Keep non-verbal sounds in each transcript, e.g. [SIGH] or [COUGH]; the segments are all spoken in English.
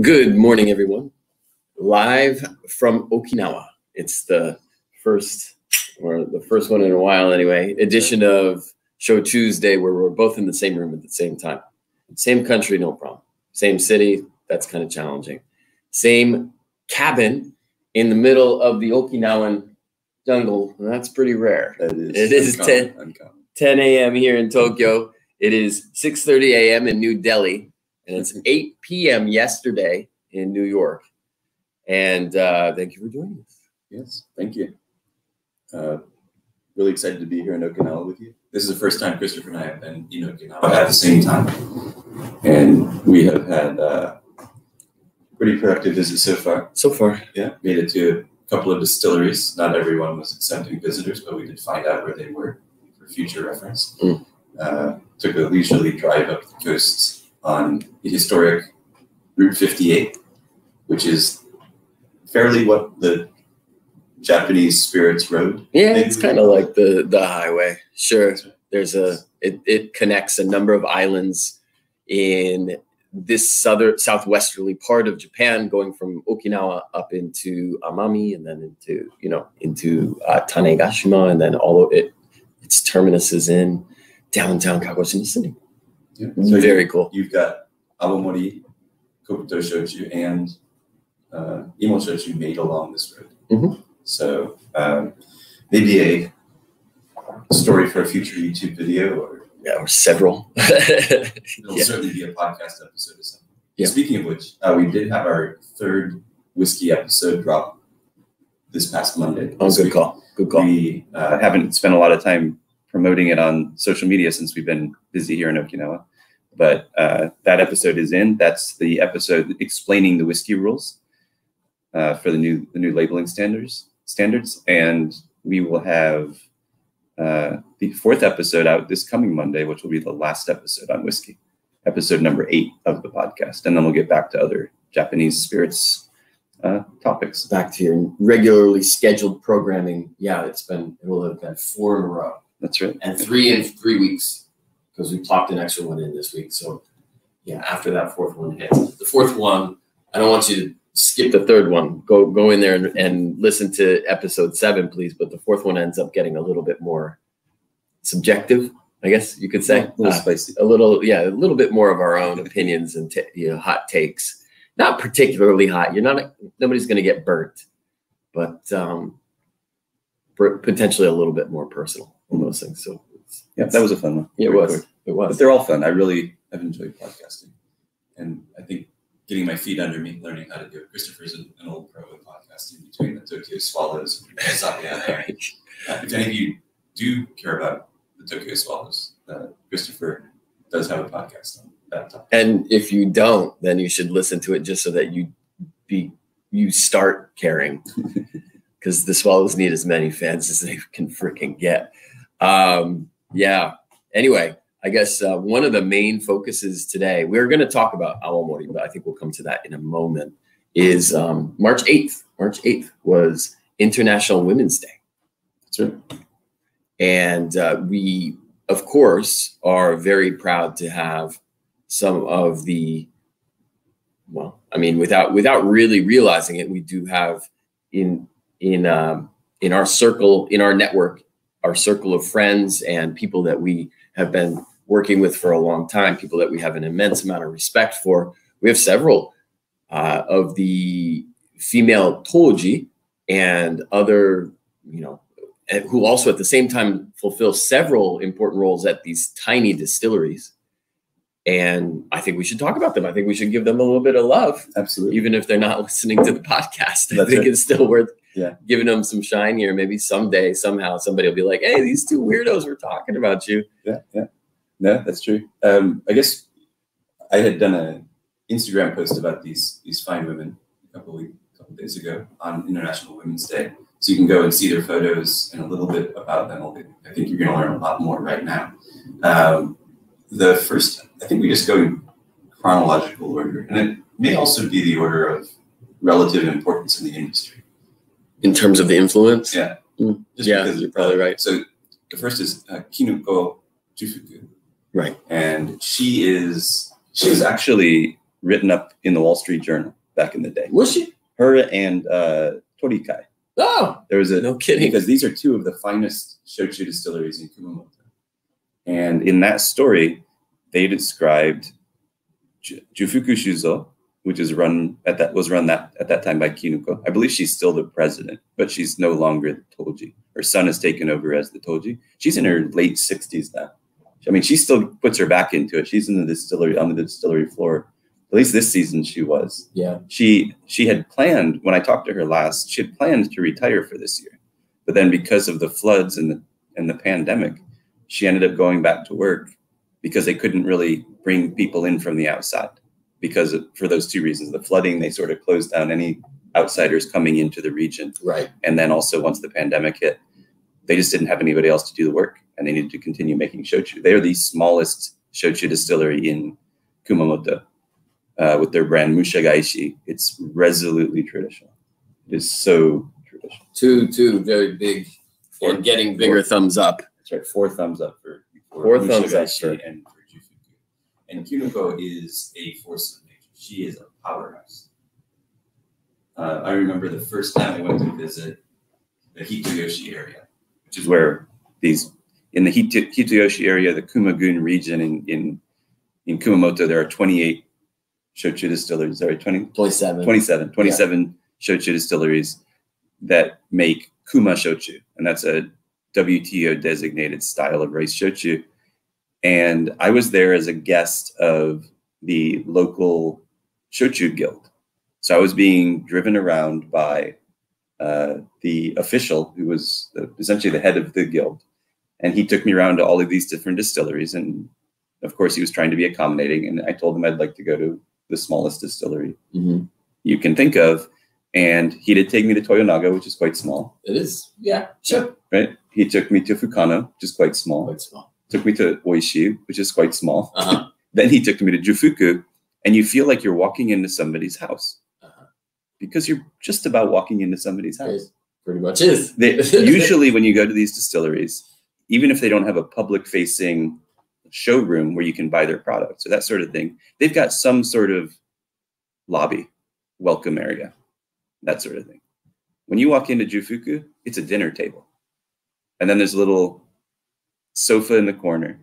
Good morning, everyone. Live from Okinawa. It's the first, or the first one in a while anyway, edition of Shochu'sday, where we're both in the same room at the same time. Same country, no problem. Same city, that's kind of challenging. Same cabin in the middle of the Okinawan jungle. That's pretty rare. That is It is uncommon, 10. uncommon. 10 a.m. here in Tokyo. It is 6:30 a.m. in New Delhi, and it's 8 p.m. yesterday in New York. And uh, thank you for joining us. Yes, thank you. Uh, really excited to be here in Okinawa with you. This is the first time Christopher and I have been in Okinawa at the same time, and we have had uh, pretty productive visits so far. So far, Yeah, made it to a couple of distilleries. Not everyone was accepting visitors, but we did find out where they were for future reference. Mm. Uh, took a leisurely drive up the coast on the historic Route 58, which is fairly what the Japanese Spirits Road. yeah, it's kind of like the the highway. Sure, there's a it, it connects a number of islands in this southern southwesterly part of Japan, going from Okinawa up into Amami and then into you know into uh, Tanegashima, and then all of it its terminus is in downtown Kagoshima City. Yeah. So Very cool. you've got Awamori, Kokuto Shochu, and uh, Imo Shochu made along this road. Mhm. So um, maybe a story for a future YouTube video, or Yeah, or several. [LAUGHS] it'll Yeah. certainly be a podcast episode or something. Yeah. Speaking of which, uh, we did have our third whiskey episode drop this past Monday. oh, This good week. call. Good call. We uh, haven't spent a lot of time promoting it on social media since we've been busy here in Okinawa. But uh, that episode is in. That's the episode explaining the whiskey rules uh, for the new the new labeling standards standards, and we will have uh, the fourth episode out this coming Monday, which will be the last episode on whiskey, episode number eight of the podcast, and then we'll get back to other Japanese spirits uh, topics. Back to your regularly scheduled programming. Yeah, it's been it will have been four in a row. That's right. and three in three weeks because we plopped an extra one in this week. So yeah, after that fourth one hits, the fourth one, I don't want you to skip the third one. Go go in there and, and listen to episode seven, please. But the fourth one ends up getting a little bit more subjective, I guess you could say. a little Uh, spicy. a little, yeah, a little bit more of our own opinions and you know, hot takes. Not particularly hot. You're not. Nobody's going to get burnt, but um, potentially a little bit more personal on those things. So Yeah, that was a fun one. yeah, it was. quick. It But they're all fun. I really have enjoyed podcasting. And I think getting my feet under me, learning how to do it. Christopher's an, an old pro at podcasting between the Tokyo Swallows and. [LAUGHS] Uh, if any of you do care about the Tokyo Swallows, uh, Christopher does have a podcast on that topic. And if you don't, then you should listen to it just so that you be you start caring, [LAUGHS] because the Swallows need as many fans as they can freaking get. Um, yeah. Anyway, I guess uh, one of the main focuses today we're going to talk about Awamori, but I think we'll come to that in a moment. Is um, March eighth? March eighth was International Women's Day. That's right. And uh, we, of course, are very proud to have some of the, well, I mean, without without really realizing it, we do have in in um, in our circle, in our network, our circle of friends and people that we have been working with for a long time, people that we have an immense amount of respect for. We have several uh, of the female toji and other, you know, who also at the same time fulfill several important roles at these tiny distilleries. And I think we should talk about them. I think we should give them a little bit of love, Absolutely. even if they're not [LAUGHS] listening to the podcast. I That's think right. it's still worth Yeah. giving them some shine here. Maybe someday, somehow, somebody will be like, "Hey, these two weirdos were talking about you." Yeah, yeah. No, that's true. Um, I guess I had done an Instagram post about these these fine women a couple week, couple days ago on International Women's Day. So you can go and see their photos and a little bit about them. I think you're going to learn a lot more right now. Um, the first, I think we just go in chronological order, and it may also be the order of relative importance in the industry. In terms of the influence, Yeah. Mm. Yeah, because- you're probably right. So the first is uh, Kinuko Jufuku. Right. And she is she was actually written up in the Wall Street Journal back in the day. Was she? Her and uh, Torikai. Oh, There was a no kidding. because these are two of the finest shochu distilleries in Kumamoto. And in that story, they described Ju- Jufuku Shuzo, which is run at that was run that at that time by Kinuko. I believe she's still the president, but she's no longer the Toji. Her son has taken over as the Toji. She's in her late 60s now. I mean, she still puts her back into it. She's in the distillery on the distillery floor. At least this season she was yeah. she she had planned when I talked to her last, she had planned to retire for this year. But then because of the floods and the and the pandemic, she ended up going back to work because they couldn't really bring people in from the outside because of, for those two reasons, the flooding, they sort of closed down any outsiders coming into the region. Right. And then also once the pandemic hit, they just didn't have anybody else to do the work and they needed to continue making shochu. They are the smallest shochu distillery in Kumamoto uh, with their brand Mushagaeshi. It's resolutely traditional. It is so traditional. Two, two very big and getting bigger thumbs up. That's right. Four thumbs up for, for Four thumbs up for- and for. And Kinuko is a force of nature. She is a powerhouse. Uh, I remember the first time I went to visit the Hitoyoshi area, which is where these in the Hitoyoshi area, the Kumagun region in, in in Kumamoto, there are 28 shochu distilleries. There are 20, 27. 27, 27 shochu distilleries that make kuma shochu, and that's a WTO designated style of rice shochu. And I was there as a guest of the local shochu guild. So I was being driven around by uh, the official who was the, essentially the head of the guild. And he took me around to all of these different distilleries. And of course, he was trying to be accommodating. And I told him I'd like to go to the smallest distillery Mhm. you can think of. And he did take me to Toyonaga, which is quite small, It is. Yeah. Sure. right? He took me to Fukano, which is quite small. Quite small. Took me to Oishi, which is quite small. Uh-huh. [LAUGHS] Then he took me to Jufuku, and you feel like you're walking into somebody's house Uh-huh. because you're just about walking into somebody's house. It pretty much is. They, [LAUGHS] usually, when you go to these distilleries, even if they don't have a public facing showroom where you can buy their products or that sort of thing, they've got some sort of lobby, welcome area, that sort of thing. When you walk into Jufuku, it's a dinner table. And then there's a little sofa in the corner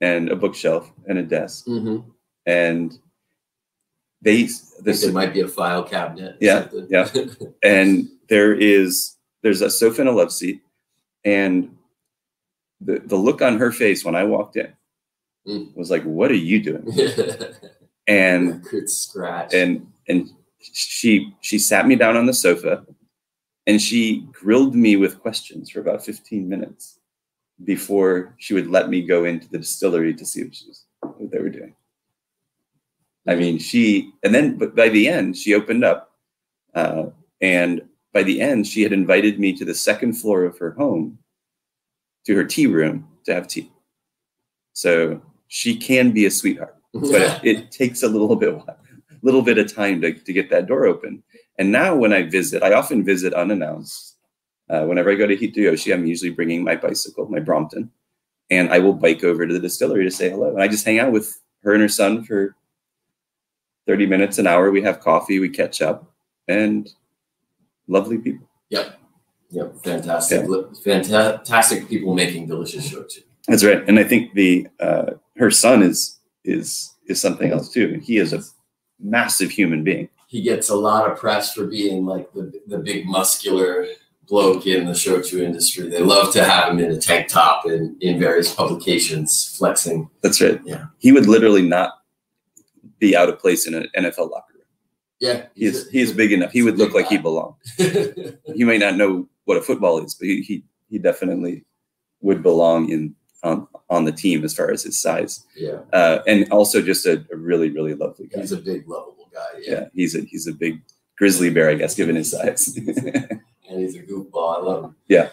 and a bookshelf and a desk. Mhm. And they, this, there might be a file cabinet. Yeah, yeah. [LAUGHS] and there is there's a sofa and a love seat and the the look on her face when i walked in Mm. was like what are you doing [LAUGHS] and Good scratch. and and she she sat me down on the sofa and she grilled me with questions for about 15 minutes before she would let me go into the distillery to see what, she was, what they were doing. I mean she and then but by the end she opened up uh, and by the end she had invited me to the second floor of her home to her tea room to have tea. So she can be a sweetheart but it, [LAUGHS] it takes a little bit a little bit of time to, to get that door open. And now when i visit i often visit unannounced uh, whenever i go to hitoyoshi i'm usually bringing my bicycle my brompton and i will bike over to the distillery to say hello. And i just hang out with her and her son for 30 minutes an hour. We have coffee we catch up and lovely people. Yep, Yep. fantastic. Fantastic people making delicious shochu. that's right. And i think the uh, her son is is is something else too. And he is a massive human being. He gets a lot of press for being like the, the big muscular bloke in the shochu industry. They love to have him in a tank top and in various publications flexing. That's right. Yeah. He would literally not be out of place in an NFL locker room. Yeah, He is, he is big enough. He would look like he belonged. [LAUGHS] He may not know what a football is, but he, he, he definitely would belong in on, on the team as far as his size. yeah, Uh, and also just a, a really, really lovely guy. he's a big, lovable guy. Yeah, yeah, he's a he's a big grizzly bear, I guess, given his size. [LAUGHS] and he's a goofball. I love him. yeah.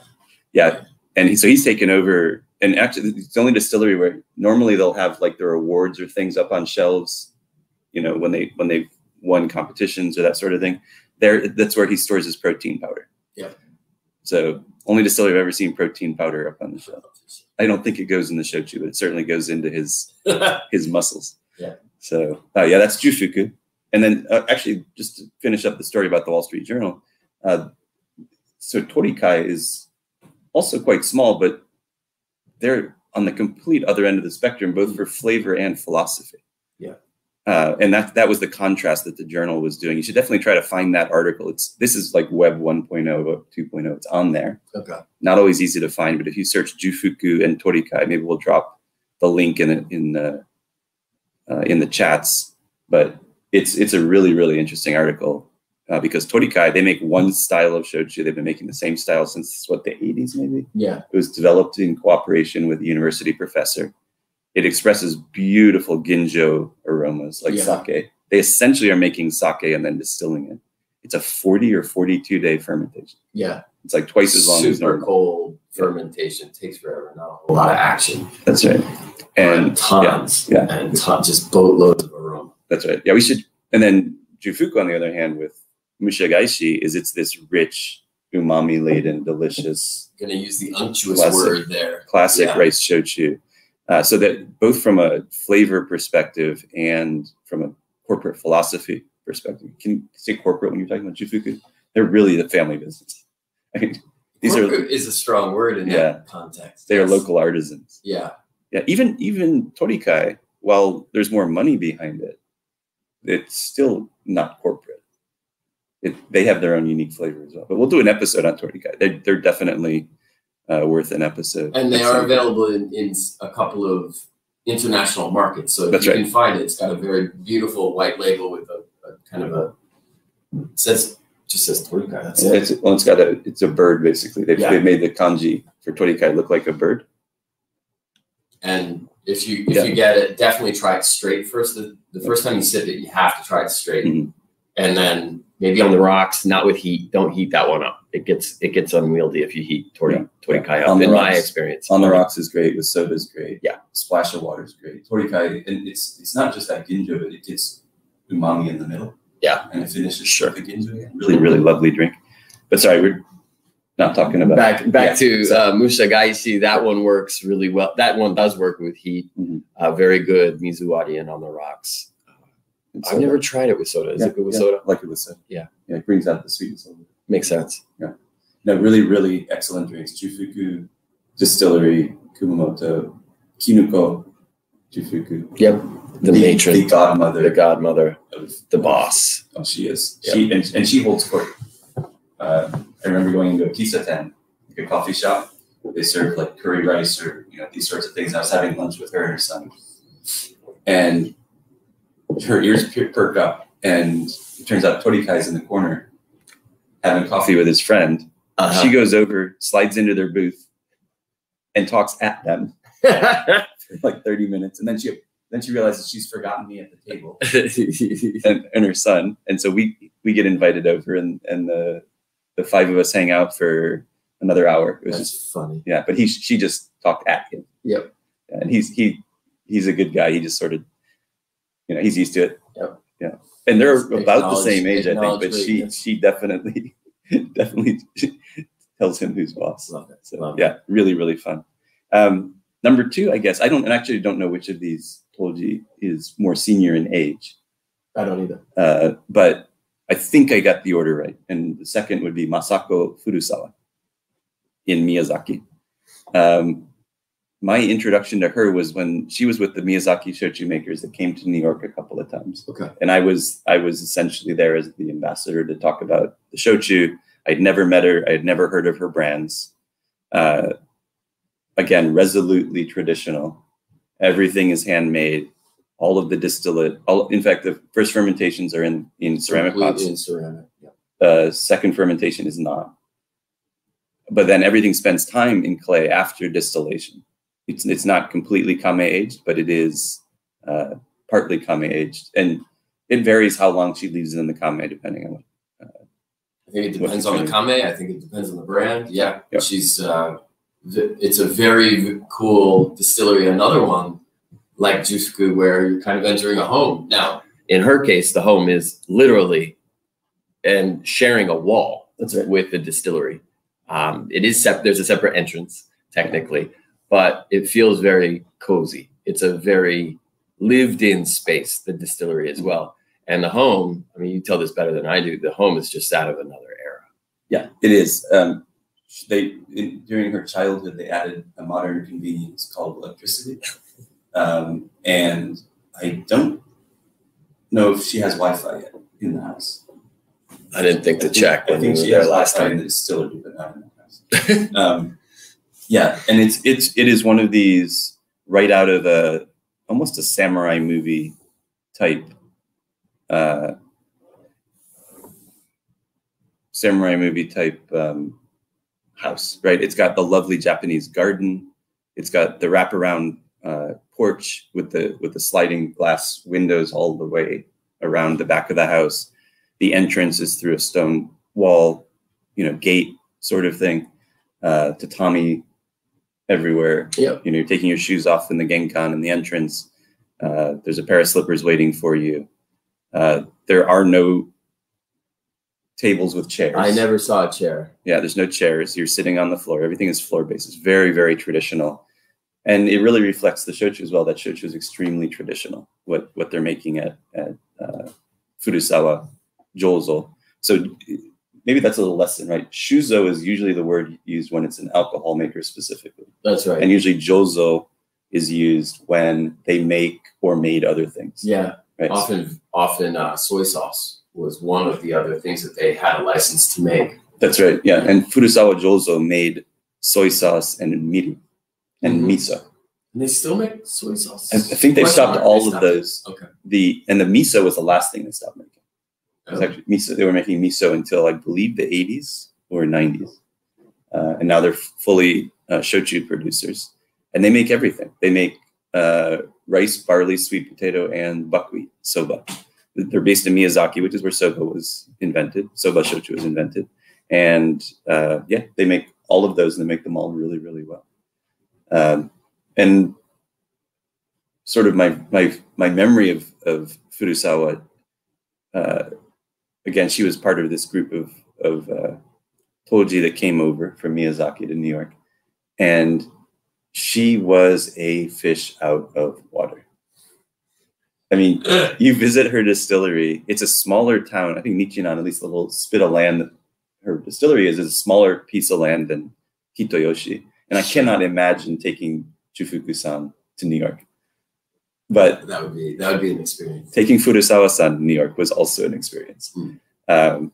Yeah, and he, so he's taken over and actually it's the only distillery where normally they'll have like their awards or things up on shelves, you know, when they when they've won competitions or that sort of thing. There that's where he stores his protein powder. Yeah. So only distillery I've ever seen protein powder up on the shelf. I don't think it goes in the shochu, but it certainly goes into his [LAUGHS] his muscles. Yeah. So uh, yeah, that's Jufuku. And then uh, actually, just to finish up the story about the Wall Street Journal, uh, so Torikai is also quite small, but they're on the complete other end of the spectrum, both for flavor and philosophy. Yeah. Uh, and that that was the contrast that the journal was doing. You should definitely try to find that article. It's this is like Web 1.0, Web 2.0. It's on there. Okay. Not always easy to find, but if you search Jufuku and Torikai, maybe we'll drop the link in the, in the uh, in the chats. But it's it's a really really interesting article uh, because Torikai they make one style of shochu. They've been making the same style since what the 80s maybe. Yeah. It was developed in cooperation with a university professor. It expresses beautiful ginjo aromas like Yeah. sake. They essentially are making sake and then distilling it. It's a 40 or 42 day fermentation. Yeah. It's like twice as long as Super normal. cold fermentation takes forever. Not a lot of action. That's right. And And tons. yeah. And tons, just boatloads of aroma. That's right. Yeah, we should. And then Jufuku, on the other hand, with Mushagaeshi, is it's this rich, umami laden, delicious, Gonna use the unctuous Classic. word there. classic Yeah. rice shochu. Uh, so that both from a flavor perspective and from a corporate philosophy perspective, can you say corporate when you're talking about Jufuku? They're really the family business. [LAUGHS] I mean, these are is a strong word in Yeah. that context. they are Yes. local artisans. Yeah. Yeah, even even Torikai, while there's more money behind it, it's still not corporate. It, they have their own unique flavor as well. But we'll do an episode on Torikai. They're, they're definitely uh, worth an episode. And they are available in, in a couple of international markets. So if That's you right. can find it, it's got a very beautiful white label with a, a kind of a it says just says Torikai. That's it. It's, well, it's got a it's a bird basically. They've, Yeah. they've made the kanji for Torikai look like a bird. And if you if Yeah. you get it, definitely try it straight first. The, the first time you sip it, you have to try it straight, Mhm. and then maybe on the rocks, not with heat. Don't heat that one up. It gets it gets unwieldy if you heat Tori Yeah. Torikai On up. the In my experience, On the rocks is great. With soda is great. Yeah. Splash of water is great. Torikai, and it's it's not just that ginjo, but it gets umami in the middle. Yeah. and it finishes Sure. with the ginjo again. Really, really lovely drink. But sorry, we're not talking about Back back Yeah. to So- uh, Musha Gaeshi. That one works really well. That one does work with heat. Mhm. Uh, very good Mizuwarian on the rocks. And I've never tried it with soda. Is Yeah, it good with yeah, soda? Like it with soda. Yeah. Yeah, it brings out the sweetness a little bit. Makes sense. Yeah. No, really, really excellent drinks. Jufuku Distillery, Kumamoto, Kinuko, Jufuku. Yep. The matron, the godmother, the godmother, of the boss. Oh, she is. Yeah. She and, and she holds court. Uh, I remember going into a kisaten, like a coffee shop. They serve like curry rice or you know these sorts of things. I was having lunch with her and her son, and her ears per- perk up, and it turns out Torikai's in the corner having coffee with his friend. Uh-huh. She goes over, slides into their booth, and talks at them [LAUGHS] for like thirty minutes, and then she then she realizes she's forgotten me at the table [LAUGHS] and, and her son. And so we we get invited over and and the the five of us hang out for another hour. It was That's just funny. yeah, but he she just talked at him. Yep. And he's he he's a good guy. He just sort of you know, he's used to it. Yep. Yeah. And they're Acknowledge- about the same age, I think, but she greatness. she definitely [LAUGHS] definitely [LAUGHS] tells him who's boss. Love it. So Love it. yeah, really, really fun. Um, number two, I guess I don't and actually don't know which of these Toji is more senior in age. I don't either. Uh, but I think I got the order right. And the second would be Masako Furusawa in Miyazaki. Um, my introduction to her was when she was with the Miyazaki shochu makers that came to New York a couple of times. Okay. And I was I was essentially there as the ambassador to talk about the shochu. I'd never met her. I had never heard of her brands. Uh, again, resolutely traditional. Everything is handmade. All of the distillate, all in fact, the first fermentations are in in ceramic pots. In ceramic. Yeah. Uh, second fermentation is not. But then everything spends time in clay after distillation. It's it's not completely kame aged, but it is uh, partly kame aged, and it varies how long she leaves in the kame depending on what. I think it depends on the kame. I think it depends on the brand. Yeah. Yep. She's uh, it's a very cool distillery. Another one like Jufuku where you're kind of entering a home. Now, in her case, the home is literally and sharing a wall right. with the distillery. Um, it is sep- there's a separate entrance technically, but it feels very cozy. It's a very lived in space, the distillery as well. And the home, I mean, you tell this better than I do. The home is just out of another era. Yeah, it is. Um, they in, during her childhood they added a modern convenience called electricity, um, and I don't know if she has Wi-Fi yet in the house. I didn't think to I check I when we think she there has last Wi-Fi in time. the distillery, but not in the house. [LAUGHS] um, yeah, and it's it's it is one of these right out of a almost a samurai movie type uh, samurai movie type um, house, right? It's got the lovely Japanese garden. It's got the wraparound uh, porch with the with the sliding glass windows all the way around the back of the house. The entrance is through a stone wall, you know, gate sort of thing. Uh, tatami everywhere. Yep. You know, you're taking your shoes off in the genkan in the entrance. Uh, there's a pair of slippers waiting for you. Uh, there are no tables with chairs. I never saw a chair. Yeah, there's no chairs. You're sitting on the floor. Everything is floor based. It's very, very traditional. And it really reflects the shochu as well. That shochu is extremely traditional, what, what they're making at, at uh, Furusawa Jozo. So maybe that's a little lesson, right? Shuzo is usually the word used when it's an alcohol maker specifically. That's right. And usually Jozo is used when they make or made other things. yeah. Right? Often, often uh, soy sauce was one of the other things that they had a license to make. That's right. Yeah. And Furusawa Jozo made soy sauce and mirin and Mhm. miso. And they still make soy sauce. I I think they stopped all they of stopped it. those. Okay. The and the miso was the last thing they stopped making. It was actually miso. They were making miso until I believe the 80s or 90s, uh, and now they're fully uh, shochu producers, and they make everything. They make uh, rice, barley, sweet potato, and buckwheat soba. They're based in Miyazaki, which is where soba was invented. Soba shochu was invented, and uh, yeah, they make all of those, and they make them all really, really well. Um, and sort of my my my memory of of Furusawa. Uh, again, she was part of this group of of uh, Toji that came over from Miyazaki to New York, and she was a fish out of water. I mean, [CLEARS THROAT] you visit her distillery. It's a smaller town. I think Nichinan, at least the little spit of land that her distillery is, is a smaller piece of land than Hitoyoshi. And I cannot imagine taking Jufuku-san to New York. But that would be that would be an experience. taking Furusawa-san to New York was also an experience. Hmm. Um,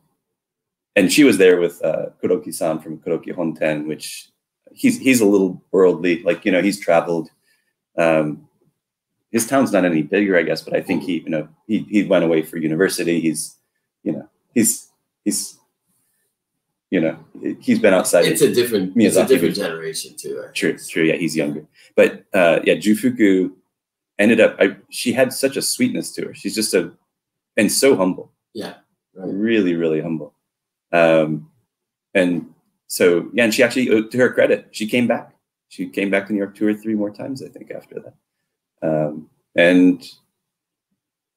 and she was there with uh, Kuroki-san from Kuroki Honten, which he's he's a little worldly. Like you know, he's traveled. Um, his town's not any bigger, I guess, but I think he you know he he went away for university. He's you know he's he's you know he's been outside. It's a different it's a different generation too. True, true. Yeah, he's younger. But uh, yeah, Jufuku ended up. I, she had such a sweetness to her. She's just a and so humble. Yeah, right. Really, really humble. Um, and so yeah, and she actually, uh, to her credit, she came back. She came back to New York two or three more times, I think, after that. Um, and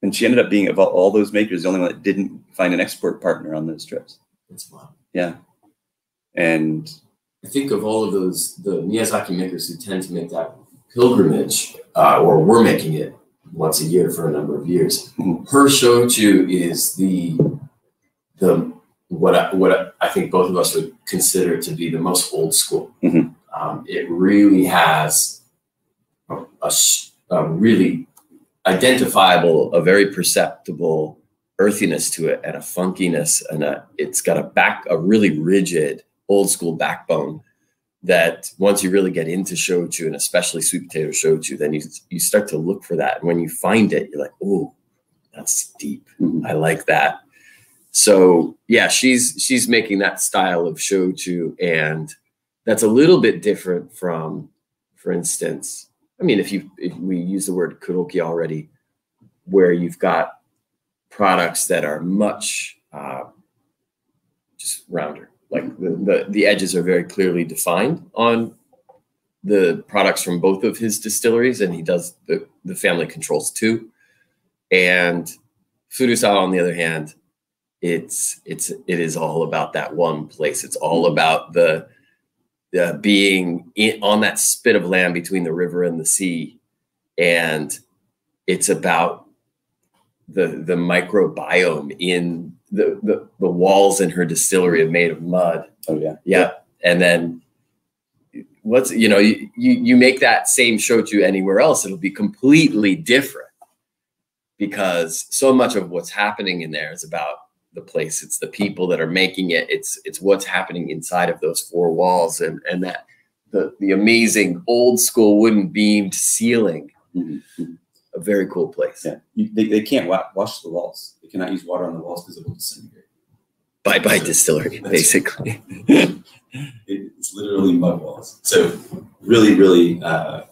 and she ended up being of all, all those makers the only one that didn't find an export partner on those trips. It's wild. Yeah, and I think of all of those the Miyazaki makers who tend to make that pilgrimage, uh, or were making it once a year for a number of years. Mhm. Her shochu is the the what I, what I, think both of us would consider to be the most old school. Mhm. Um, it really has a, a, a really identifiable, a very perceptible earthiness to it, and a funkiness, and a it's got a back a really rigid old school backbone that once you really get into shochu and especially sweet potato shochu, then you you start to look for that. And when you find it, you're like, oh, that's deep. Mhm. I like that. So yeah, she's she's making that style of shochu, and that's a little bit different from, for instance, I mean, if you if we use the word kuroki already, where you've got products that are much uh, just rounder, like the, the the edges are very clearly defined on the products from both of his distilleries, and he does the the family controls too. And Furusawa, on the other hand, it's it's it is all about that one place. It's all mm-hmm. about the the being in, on that spit of land between the river and the sea, and it's about the the microbiome in the, the the walls in her distillery are made of mud. Oh yeah. Yeah, and then what's you know you you, you make that same shochu anywhere else, it'll be completely different because so much of what's happening in there is about the place. It's the people that are making it. It's it's what's happening inside of those four walls and and that the the amazing old school wooden beamed ceiling. Mhm. A very cool place. Yeah. You, they, they can't wa- wash the walls. They cannot use water on the walls because it will disintegrate. Bye bye distillery, basically. [LAUGHS] It's literally mud walls. So really, really uh,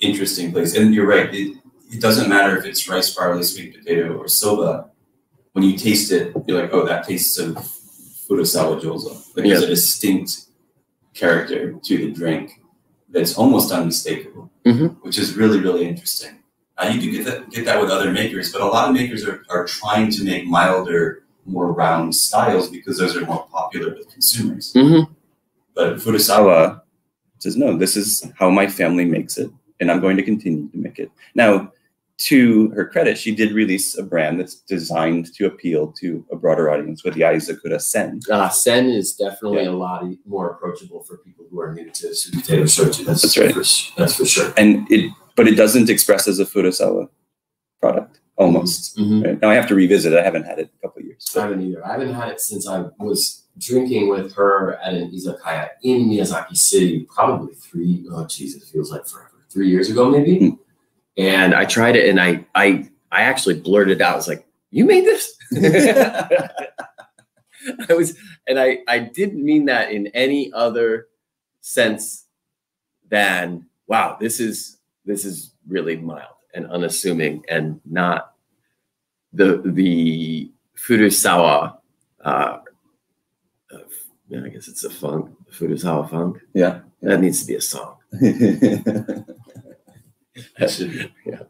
interesting place. And you're right. It, it doesn't matter if it's rice, barley, sweet potato, or soba. When you taste it, you're like, oh, that tastes of furusawa jozo. Like there's a distinct character to the drink that's almost unmistakable, Mhm. which is really, really interesting. Uh, you do get that get that with other makers, but a lot of makers are, are trying to make milder, more round styles because those are more popular with consumers. Mhm. But Furusawa, says, no, this is how my family makes it, and I'm going to continue to make it. Now, to her credit, she did release a brand that's designed to appeal to a broader audience with the Aizakura Sen. Uh, Sen is definitely Yeah. a lot more approachable for people who are new to sweet potato shochu. That's, That's right. For, that's for sure. And it but it doesn't express as a Furusawa product, almost. Mhm. Right? Now I have to revisit it. I haven't had it in a couple of years. I haven't either. I haven't had it since I was drinking with her at an izakaya in Miyazaki City, probably three. Oh, Jesus, it feels like forever. Three years ago, maybe. Hmm. And I tried it, and I, I, I actually blurted out. I was like, "You made this?" [LAUGHS] I was, and I, I didn't mean that in any other sense than, "Wow, this is, this is really mild and unassuming, and not the the Furusawa." Uh, uh, yeah, I guess it's a funk, Furusawa funk. Yeah. That needs to be a song. [LAUGHS] that should be. Yeah.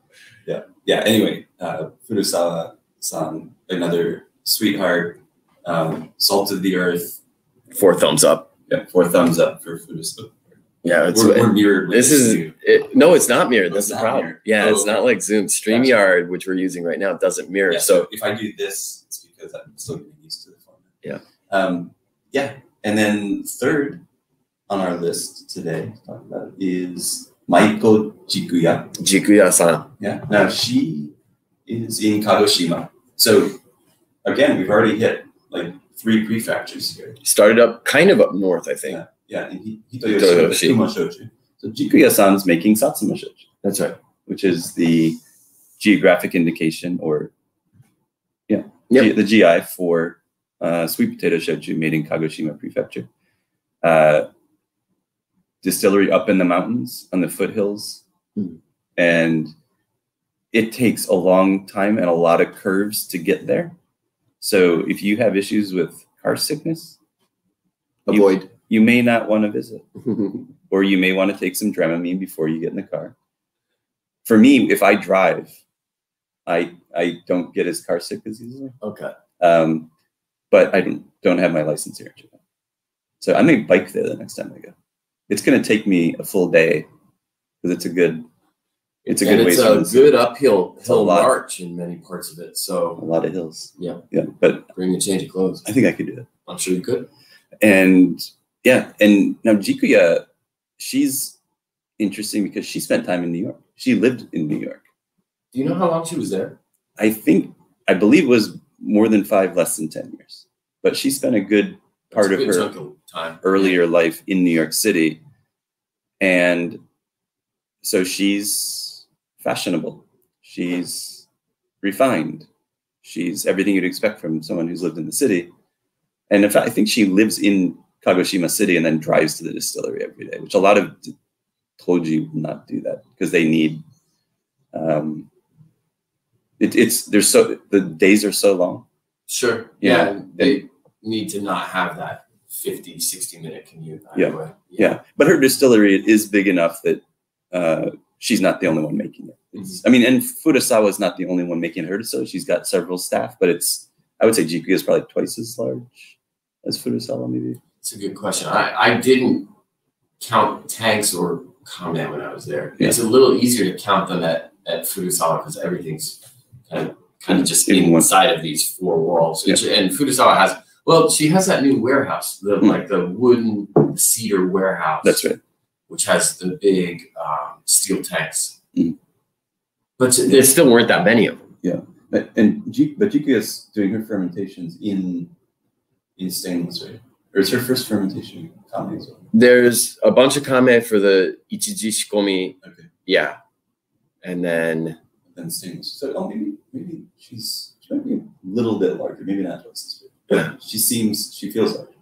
Yeah. Yeah. Anyway, uh, Furusawa-san, another sweetheart, um, salt of the earth. Four thumbs up. Yeah, four thumbs up for Furusawa. Yeah, it's, We're, we're mirrored. with this is it, no, it's not mirrored. That's the problem. mirrored. Yeah, Oh, it's not like Zoom. StreamYard, which we're using right now, doesn't mirror. Yeah, so so if I do this, it's because I'm still getting used to the format. Yeah. Um, yeah. And then third on our list today to talk about is Maiko Jikuya. Jikuya-san. Yeah. Now she is in Kagoshima. So again, we've already hit like three prefectures here. started up kind of up north, I think. Yeah. Yeah. In Hi- Hitoyoshi, Hitoyoshi. Kuma Shochu. So Jikuya-san's making Satsuma Shochu, That's right. which is the geographic indication or yeah, Yep. G- the GI for uh, sweet potato shochu made in Kagoshima Prefecture. Uh, distillery up in the mountains on the foothills, Hmm. and it takes a long time and a lot of curves to get there. So if you have issues with car sickness, Avoid. you may not want to visit. [LAUGHS] or you may want to take some Dramamine before you get in the car. For me, if I drive, I I don't get as car sick as easily. okay. Um, but I don't don't have my license here in Japan, so I may bike there the next time I go. It's going to take me a full day because it's a good it's a and good it's a good uphill hill lot. march in many parts of it. So a lot of hills. Yeah. yeah, but bring a change of clothes. I think I could do it. I'm sure you could. And yeah, and now Jikuya, she's interesting because she spent time in New York. She lived in New York. Do you know how long she was there? I think I believe it was more than five, less than ten years. But she spent a good part a of good her of earlier life in New York City, and so she's fashionable. She's refined. She's everything you'd expect from someone who's lived in the city. And in fact, I think she lives in Kagoshima City and then drives to the distillery every day, which a lot of toji will not do that because they need. Um, it, it's there's so the days are so long. Sure. Yeah. Yeah. They need to not have that 50, 60 minute commute. Yeah. way. Yeah, but her distillery is big enough that uh, she's not the only one making it. It's, I mean, and Furusawa is not the only one making her so She's got several staff, but it's I would say GP is probably twice as large as Furusawa, maybe. It's a good question. I, I didn't count tanks or comment when I was there. Yeah. It's a little easier to count them at, at Furusawa because everything's kind of kind of just In one- inside of these four walls. Which, And Furusawa has well, she has that new warehouse, the Hmm. like the wooden cedar warehouse. That's right. Which has the big um, steel tanks. Hmm. But there still weren't that many of them. Yeah. But and Ji- but Jikuya's doing her fermentations in in stainless, right? Or it's her first fermentation kame as well. There's a bunch of kame for the ichiji shikomi. Okay. Yeah. And then Then stainless. So oh maybe maybe she's she might be a little bit larger, maybe not twice as big. But [CLEARS THROAT] she seems she feels larger.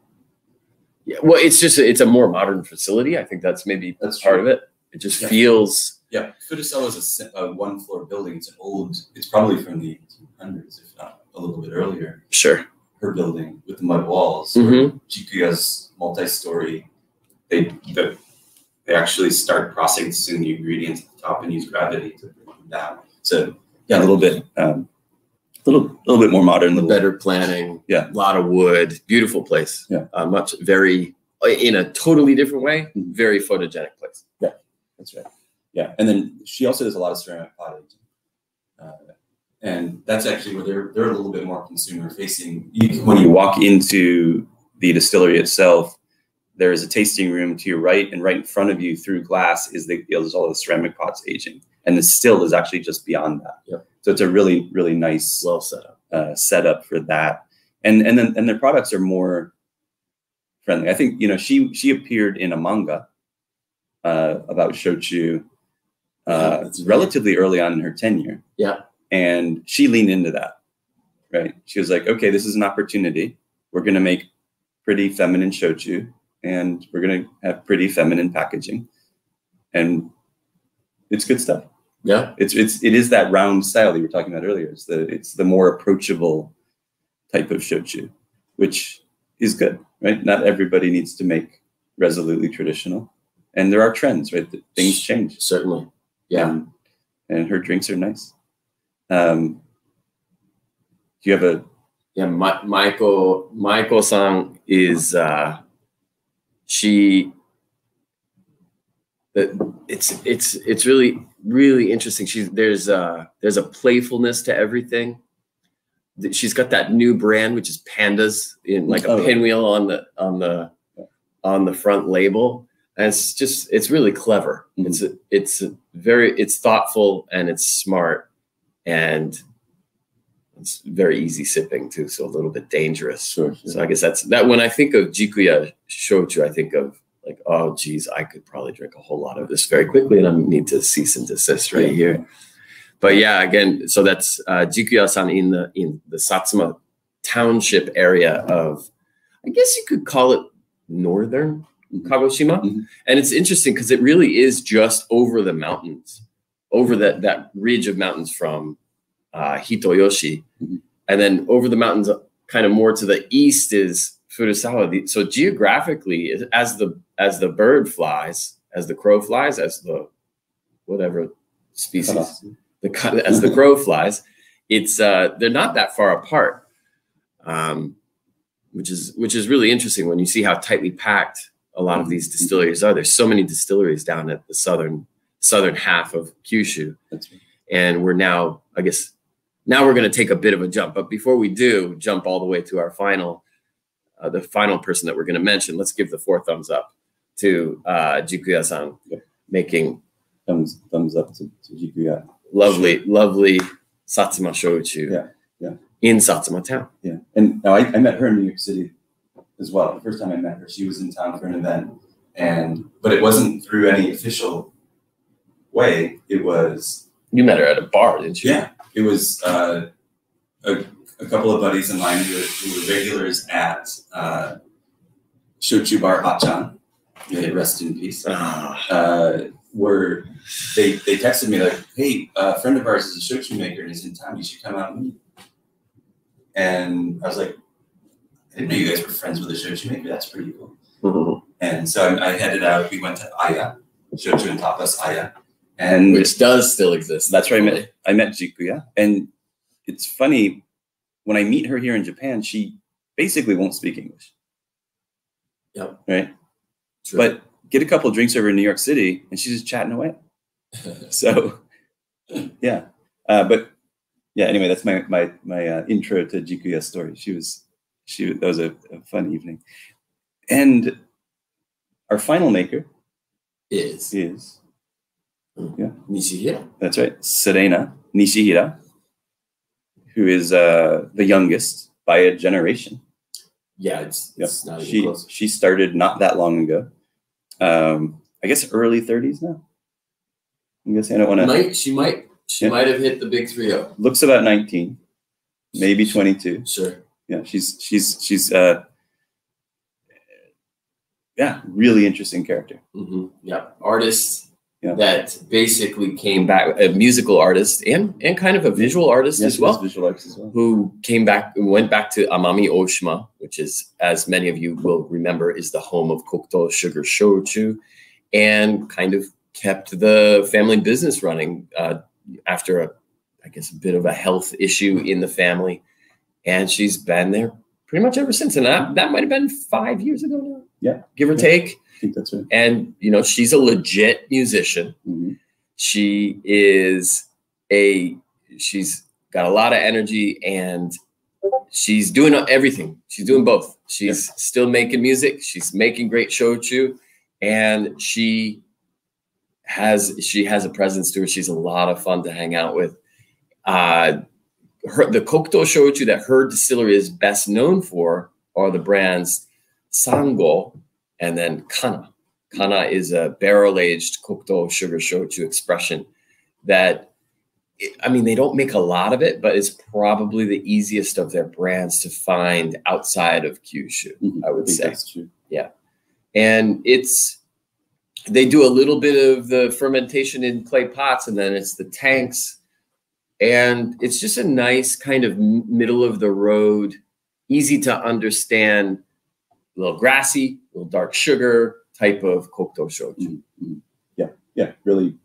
yeah, well, it's just it's a more modern facility. I think that's maybe That's part true. of it. It just Yeah. feels Yeah, Furusawa is a, a one floor building. It's an old. It's probably from the 1800s, if not a little bit earlier. sure. Her building with the mud walls. Mm-hmm. Jikuya's multi-story. They the, they actually start processing the ingredients at the top and use gravity to bring them down. So yeah, a little bit, um, little little bit more modern. Little, Better planning. Yeah. A lot of wood. Beautiful place. Yeah. Uh, much very in a totally different way. Mhm. Very photogenic place. Yeah, that's right. Yeah, and then she also does a lot of ceramic pottery. And that's actually where they're they're a little bit more consumer facing. When you walk into the distillery itself, there is a tasting room to your right, and right in front of you through glass is the is all the ceramic pots aging, and the still is actually just beyond that. Yep. So it's a really really nice Well set up. uh, setup for that, and and then and their products are more friendly. I think you know she she appeared in a manga uh, about shochu uh, relatively early on in her tenure. Yeah. And she leaned into that. Right, she was like, okay, this is an opportunity. We're gonna make pretty feminine shochu, and we're gonna have pretty feminine packaging, and it's good stuff Yeah. it's it's it is that round style that you were talking about earlier. It's the it's the more approachable type of shochu, which is good, right? Not everybody needs to make resolutely traditional, and there are trends, right? Things change. Certainly. Yeah. and, and her drinks are nice. Um, do you have a Yeah, Ma- Michael Michael Song is uh she it's it's it's really really interesting. She's there's uh there's a playfulness to everything. She's got that new brand which is pandas in like a Oh. pinwheel on the on the on the front label. And it's just it's really clever. Mhm. It's a, it's a very it's thoughtful and it's smart and it's very easy sipping too, so a little bit dangerous. sure? So I guess that's that. When I think of Jikuya Shochu, I think of like, oh, geez, I could probably drink a whole lot of this very quickly, and I need to cease and desist right here. But yeah, again, so that's uh, Jikuya-san in the in the Satsuma Township area of, I guess you could call it northern Kagoshima, Mhm. and it's interesting because it really is just over the mountains, over that that ridge of mountains from uh, Hitoyoshi, Mhm. and then over the mountains, kind of more to the east is Furusawa. So geographically, as- as the as the bird flies, as the crow flies, as the whatever species, Uh-huh. the as the crow flies, it's uh, they're not that far apart, um, which is which is really interesting when you see how tightly packed a lot of these distilleries are. There's so many distilleries down at the southern southern half of Kyushu That's right. and we're now i guess now we're going to take a bit of a jump but before we do jump all the way to our final uh, the final person that we're going to mention let's give the four thumbs up to uh, jikuya-san Yep. making thumbs thumbs up to, to Jikuya. lovely lovely satsuma shochu Yeah, yeah. in satsuma town Yeah, and now I, I met her in New York City as well. The first time I met her, she was in town for an event, and but it wasn't through any official way. It was you met her at a bar didn't you yeah, it was uh, a, a couple of buddies of mine who were, who were regulars at uh, Shochu Bar Hachan. May it rest in peace. Ah, Uh, were they they texted me like, "Hey, a friend of ours is a shochu maker and he's in town. You should come out and meet." And I was like, "I didn't know you guys were friends with a shochu maker. That's pretty cool." mhm. And so I, I headed out. We went to Aya, shochu and tapas Aya, and which does still exist that's where I met I met Jikuya. And it's funny when I meet her here in Japan, she basically won't speak English. Yep. Right. True. But get a couple of drinks over in New York City, and she's just chatting away. [LAUGHS] So yeah, uh, but yeah. Anyway, that's my my my uh, intro to Jikuya's story. She was she that was a, a fun evening, and our final maker Is is Nishihira. that's right, Serena Nishihira, who is uh, the youngest by a generation. Yeah, it's, Yep. it's not She close. she started not that long ago. Um, I guess early 30s now. I'm guessing I don't want to. Might she might she Yeah. might have hit the big three zero. Looks about 19, maybe 22. Sure. Yeah, she's she's she's uh, yeah, really interesting character. hmm Yeah, artist Yeah. that basically came back, a musical artist and and kind of a visual artist Yeah, as well, visual arts as well. who came back, went back to Amami Oshima, which is, as many of you will remember, is the home of Kokuto Sugar Shochu, and kind of kept the family business running uh, after a, I guess, a bit of a health issue in the family, and she's been there pretty much ever since. And that, that might have been five years ago now, Yeah. give or Yeah. take I think that's right. and you know she's a legit musician. Mhm. she is a she's got a lot of energy and she's doing everything. She's doing both. She's still making music. She's making great shochu and she has she has a presence to her she's a lot of fun to hang out with. Uh her the kokuto shochu that her distillery is best known for are the brands sango and then kana Kana is a barrel aged Kokuto sugar shochu expression that, I mean, they don't make a lot of it, but it's probably the easiest of their brands to find outside of Kyushu, Mhm. I would think say. true. And it's, they do a little bit of the fermentation in clay pots and then it's the tanks. And it's just a nice kind of middle of the road, easy to understand, a little grassy, a little dark sugar type of Kokuto shochu. Mhm. Mhm. Yeah, yeah, really.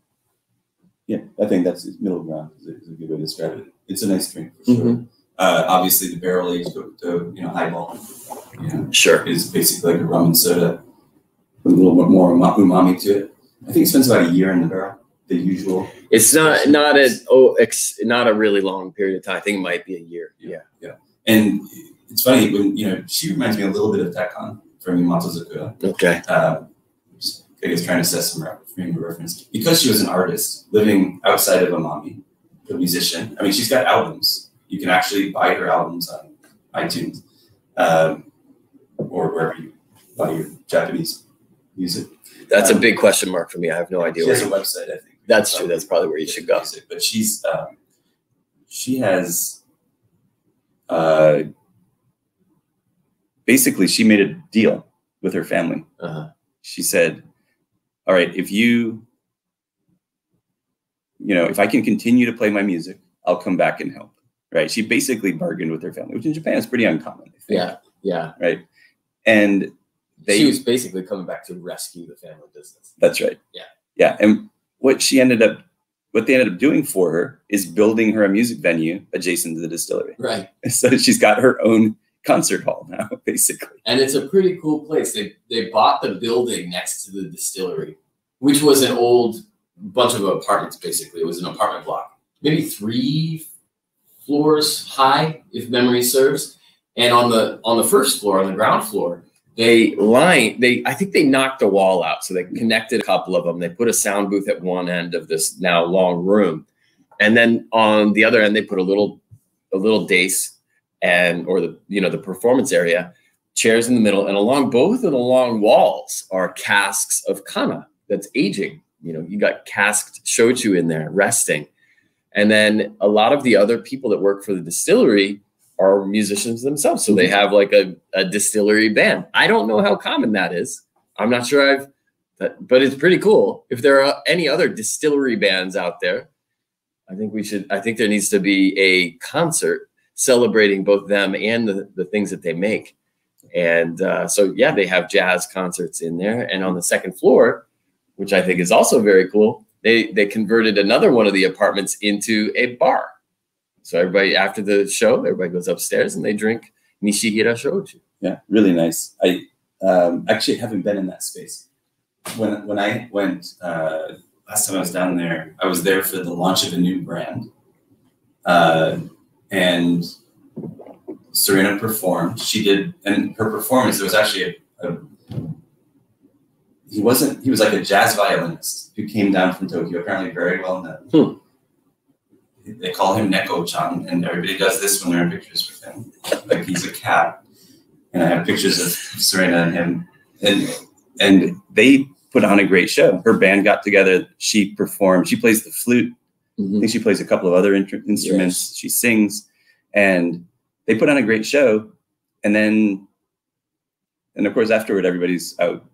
Yeah, I think that's middle ground is a, is a good way to describe it. It's a nice drink for sure. Mhm. Uh, obviously, the barrel aged Kokuto, you know, highball, you know, Sure. is basically like a rum and soda with a little bit more umami to it. I think it spends about a year in the barrel, the usual. It's not not a oh ex, not a really long period of time. I think it might be a year. Yeah. Yeah. And it's funny when you know she reminds me a little bit of Tekon from Yamato Zakura. Okay. Uh, I guess trying to set some frame of reference because she was an artist living outside of Amami, a musician. I mean, she's got albums. You can actually buy her albums on iTunes um, or wherever you buy your Japanese music. That's a Um, big question mark for me. I have no idea. She has a website, I think. That's true. That's probably where you should go. Music, But she's um, she has uh, Basically, she made a deal with her family. uh She said, "All right, if you, you know, if I can continue to play my music, I'll come back and help." Right? She basically bargained with her family, which in Japan is pretty uncommon. I think. Yeah. Yeah. Right. And they she was basically coming back to rescue the family business. That's right. Yeah. Yeah. And what she ended up, what they ended up doing for her is building her a music venue adjacent to the distillery. Right. [LAUGHS] So she's got her own concert hall now, [LAUGHS] basically. And it's a pretty cool place. They they bought the building next to the distillery, which was an old bunch of apartments. Basically, it was an apartment block, maybe three floors high, if memory serves. And on the on the first floor, on the ground floor, they line they I think they knocked a wall out, so they connected a couple of them. They put a sound booth at one end of this now long room, and then on the other end they put a little a little dais and or the you know the performance area chairs in the middle, and along both of the long walls are casks of kana that's aging. You know, you got casked shochu in there resting. And then a lot of the other people that work for the distillery are musicians themselves. So they mm-hmm. have like a, a distillery band. I don't know how common that is. I'm not sure I've, that, but it's pretty cool. If there are any other distillery bands out there, I think we should, I think there needs to be a concert celebrating both them and the, the things that they make. And uh, so, yeah, they have jazz concerts in there. And on the second floor, which I think is also very cool, they they converted another one of the apartments into a bar. So everybody after the show, everybody goes upstairs and they drink Nishihira Shochu. Yeah, really nice. I um, actually haven't been in that space. When when I went uh, last time I was down there, I was there for the launch of a new brand. Uh, and Serena performed. She did, and her performance, there was actually a, a he wasn't, he was like a jazz violinist who came down from Tokyo, apparently very well known. Hmm. They call him Neko-chan, and everybody does this when they're in pictures with him. Like he's a cat. And I have pictures of Serena and him. And and they put on a great show. Her band got together. She performed. She plays the flute. I Mhm. think she plays a couple of other in- instruments. She sings, and they put on a great show. And then, and of course, afterward, everybody's out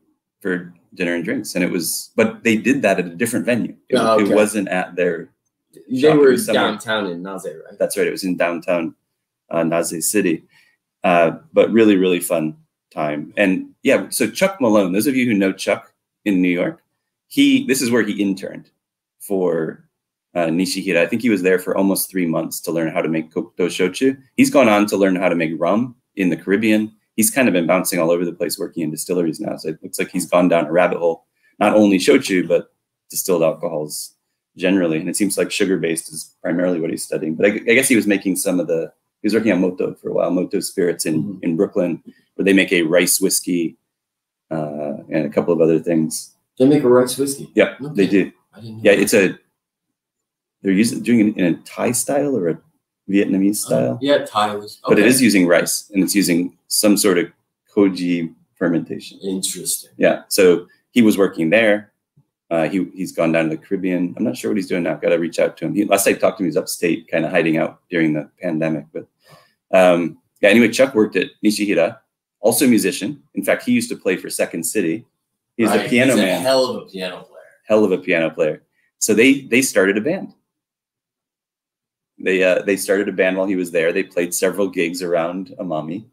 for dinner and drinks. And it was, but they did that at a different venue. It, Oh, okay. it wasn't at their. They were somewhere. downtown in Naze, right? That's right. It was in downtown uh, Naze City, uh, but really, really fun time. And yeah, so Chuck Malone. Those of you who know Chuck in New York, he this is where he interned for uh, Nishihira. I think he was there for almost three months to learn how to make kokuto shochu. He's gone on to learn how to make rum in the Caribbean. He's kind of been bouncing all over the place working in distilleries now. So it looks like he's gone down a rabbit hole, not only shochu, but distilled alcohols generally. And it seems like sugar based is primarily what he's studying. But I, I guess he was making some of the, he was working on Moto for a while, Moto Spirits in, Mhm. in Brooklyn, where they make a rice whiskey uh, and a couple of other things. They make a rice whiskey. Yeah, they do. I didn't know Yeah, it's a, they're using doing it in a Thai style or a Vietnamese style, Uh, yeah, Thai was. but it is using rice and it's using some sort of koji fermentation. interesting. Yeah. So he was working there. Uh, he he's gone down to the Caribbean. I'm not sure what he's doing now. I've Got to reach out to him. He, last I talked to him, he's upstate, kind of hiding out during the pandemic. But um, yeah. Anyway, Chuck worked at Nishihira, also a musician. In fact, he used to play for Second City. He's Right, a piano he's a man, hell of a piano player. hell of a piano player. So they they started a band. They uh, they started a band while he was there. They played several gigs around Amami,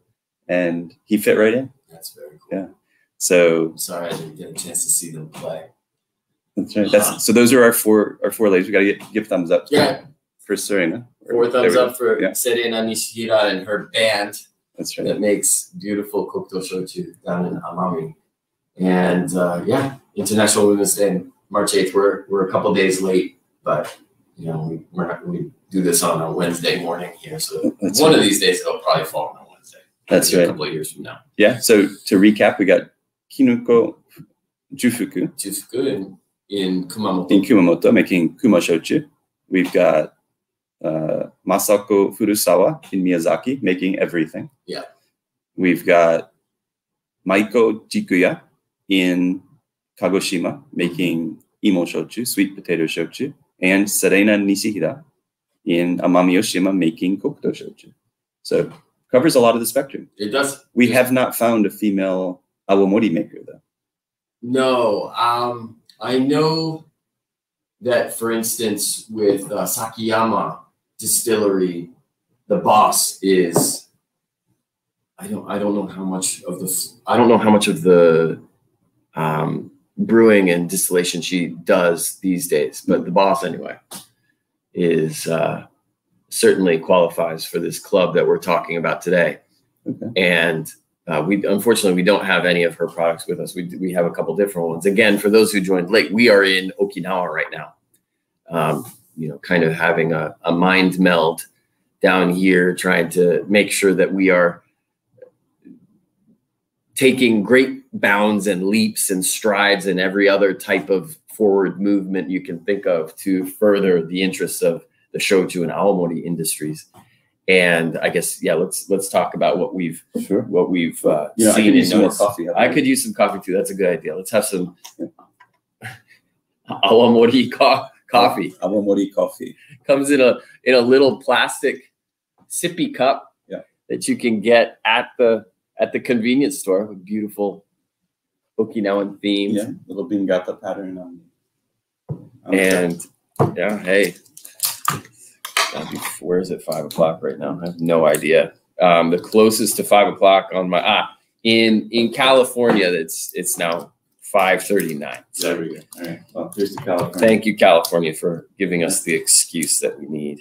and he fit right in. That's very cool. Yeah. So I'm sorry I didn't get a chance to see them play. That's right. That's so. Those are our four our four ladies. We got to give thumbs up. Yeah. For Serena. Four thumbs up for Yeah. Serena Nishihira and her band That's right. that makes beautiful kokuto shochu down in Amami. And uh, yeah, International Women's Day, March 8th. We're, we're a couple days late, but you know, we, we're not, we do this on a Wednesday morning here. So That's one right. of these days it'll probably fall on a Wednesday. That's right. A couple of years from now. Yeah. So to recap, we got Kinuko Jufuku Jufuku in, in Kumamoto. in Kumamoto making kuma shochu. We've got uh, Masako Furusawa in Miyazaki making everything. Yeah. We've got Maiko Jikuya in Kagoshima making imo shochu, sweet potato shochu, and Serena Nishihira in Amami Oshima making kokuto shochu. So covers a lot of the spectrum. It does. We have not found a female awamori maker though. No, um, I know that, for instance, with uh, Sakiyama Distillery, the boss is. I don't. I don't know how much of the. I don't know how much of the um, brewing and distillation she does these days, but the boss anyway is uh, certainly qualifies for this club that we're talking about today. Okay. And uh, we unfortunately we don't have any of her products with us. We we have a couple different ones. Again, for those who joined late, we are in Okinawa right now. Um, you know, kind of having a, a mind meld down here, trying to make sure that we are taking great bounds and leaps and strides and every other type of forward movement you can think of to further the interests of the shochu and awamori industries. And I guess yeah, let's let's talk about what we've Sure. what we've uh, Yeah, I seen could use some more coffee. I could use some coffee too. That's a good idea. Let's have some [LAUGHS] awamori co- coffee. awamori coffee. Comes in a in a little plastic sippy cup Yeah. that you can get at the at the convenience store. with beautiful Okinawan themes. Yeah, little bingata pattern on. on the And yeah, hey, be, where is it? Five o'clock right now. I have no idea. Um, the closest to five o'clock on my ah in in California, it's it's now five thirty nine. There we go. All right. Well, here's the California. Thank you, California, for giving us the excuse that we need.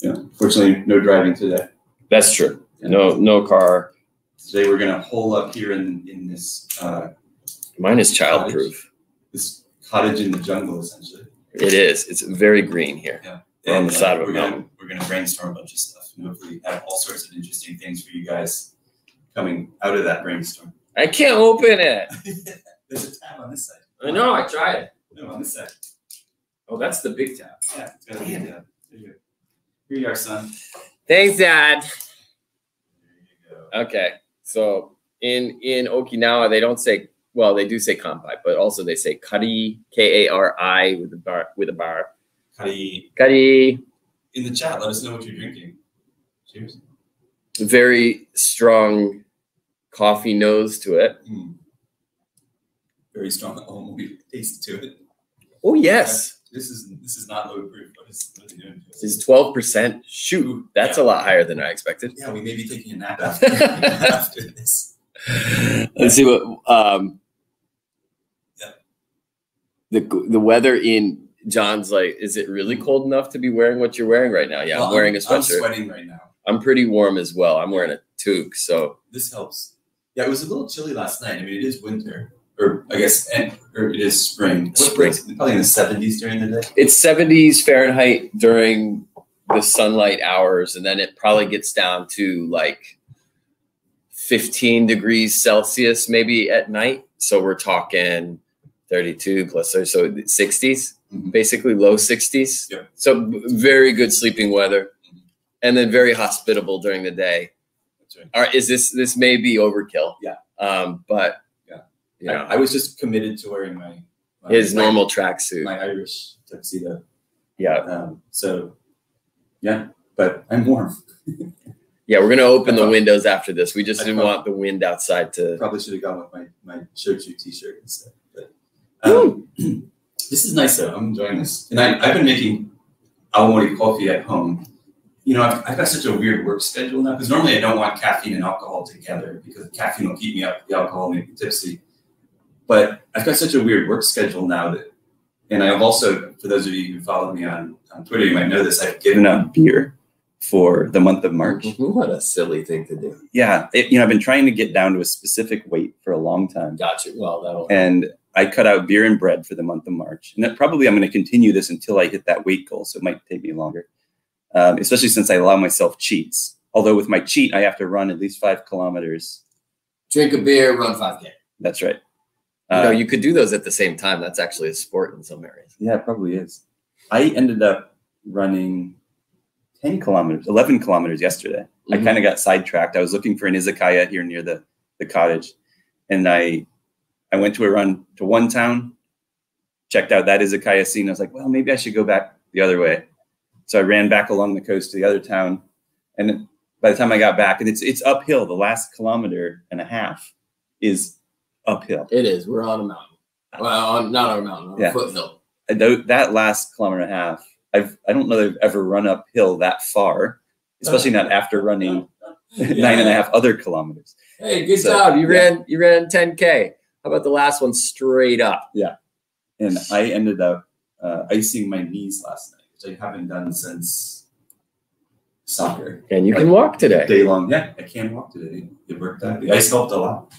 Yeah. Fortunately, no driving today. That's true. No no car. Today we're gonna hole up here in in this uh, Mine is childproof. this cottage in the jungle, essentially. It is. It's very green here. We're on the And, side uh, of a we're gonna, we're gonna brainstorm a bunch of stuff and hopefully have all sorts of interesting things for you guys coming out of that brainstorm. I can't open it. [LAUGHS] There's a tab on this side. I know. I tried. No, on this side. Oh, that's the big tab. Yeah, it's got a big tab. There you go. Here you are, son. Thanks, Dad. There you go. Okay, so in in Okinawa they don't say well they do say kampai, but also they say kari k a r i with a bar with a bar Kari, kari. in the chat, let us know what you're drinking. Cheers. Very strong coffee nose to it. Mm. Very strong almond taste to it. Oh yes, This is this is not low proof. What is what is it doing? this is twelve percent. Shoot, that's a lot higher than I expected. Yeah, we may be taking a nap after, [LAUGHS] after this. Let's see what um Yeah. the the weather in John's like is it really cold enough to be wearing what you're wearing right now? Yeah, Well, I'm wearing a I'm sweatshirt. sweating right now. I'm pretty warm as well. I'm wearing a toque, so This helps. Yeah, it was a little chilly last night. I mean, it is winter, or I guess, and, or it is spring. What- Spring. Probably in the 70s during the day. it's 70s Fahrenheit during the sunlight hours, and then it probably gets down to like 15 degrees Celsius maybe at night. So we're talking 32 plus, so 60s, Mhm. basically low 60s. Yeah. So very good sleeping weather, and then very hospitable during the day. That's right. All right, is this this may be overkill? Yeah. Um, but Yeah. I, was just committed to wearing my, my his my- normal tracksuit. my Irish tuxedo. Yeah. Um, so, yeah, but I'm warm. [LAUGHS] Yeah, we're gonna open the windows after this. We just I didn't thought- want the wind outside to. Probably should have gone with my my shochu t-shirt instead. But um, [CLEARS THROAT] this is nice though. I'm enjoying this, and I, I've been making awamori coffee at home. You know, I've, I've got such a weird work schedule now because normally I don't want caffeine and alcohol together because caffeine will keep me up, the alcohol will make me tipsy. But I've got such a weird work schedule now that, and I've also, for those of you who follow me on, on Twitter, you might know this. I've given up beer for the month of March. What a silly thing to do. Yeah, it, you know, I've been trying to get down to a specific weight for a long time. Gotcha. Well, that'll. and I cut out beer and bread for the month of March. And that probably I'm going to continue this until I hit that weight goal. So it might take me longer, um, especially since I allow myself cheats. Although with my cheat, I have to run at least five kilometers. Drink a beer, run 5K. That's right. You know, Uh, you could do those at the same time. That's actually a sport in some areas. yeah, it probably is. I ended up running 10 kilometers, 11 kilometers yesterday. I Mhm. kind of got sidetracked. I was looking for an izakaya here near the, the cottage. And I I went to a run to one town, checked out that izakaya scene. I was like, well, maybe I should go back the other way. So I ran back along the coast to the other town. And by the time I got back, and it's it's uphill. The last kilometer and a half is uphill. It is. We're on a mountain. Well, on, not on a mountain, on Yeah. a foothill. And tho- that last kilometer and a half, I've I don't know that I've ever run uphill that far, especially not after running [LAUGHS] nine and a half other kilometers. Hey, good So, job. You yeah. ran. You ran 10K. How about the last one straight up? Yeah, and I ended up uh, icing my knees last night, which I haven't done since soccer. And you can walk today. Day long. Yeah, I can walk today. It worked out. Ice helped a lot.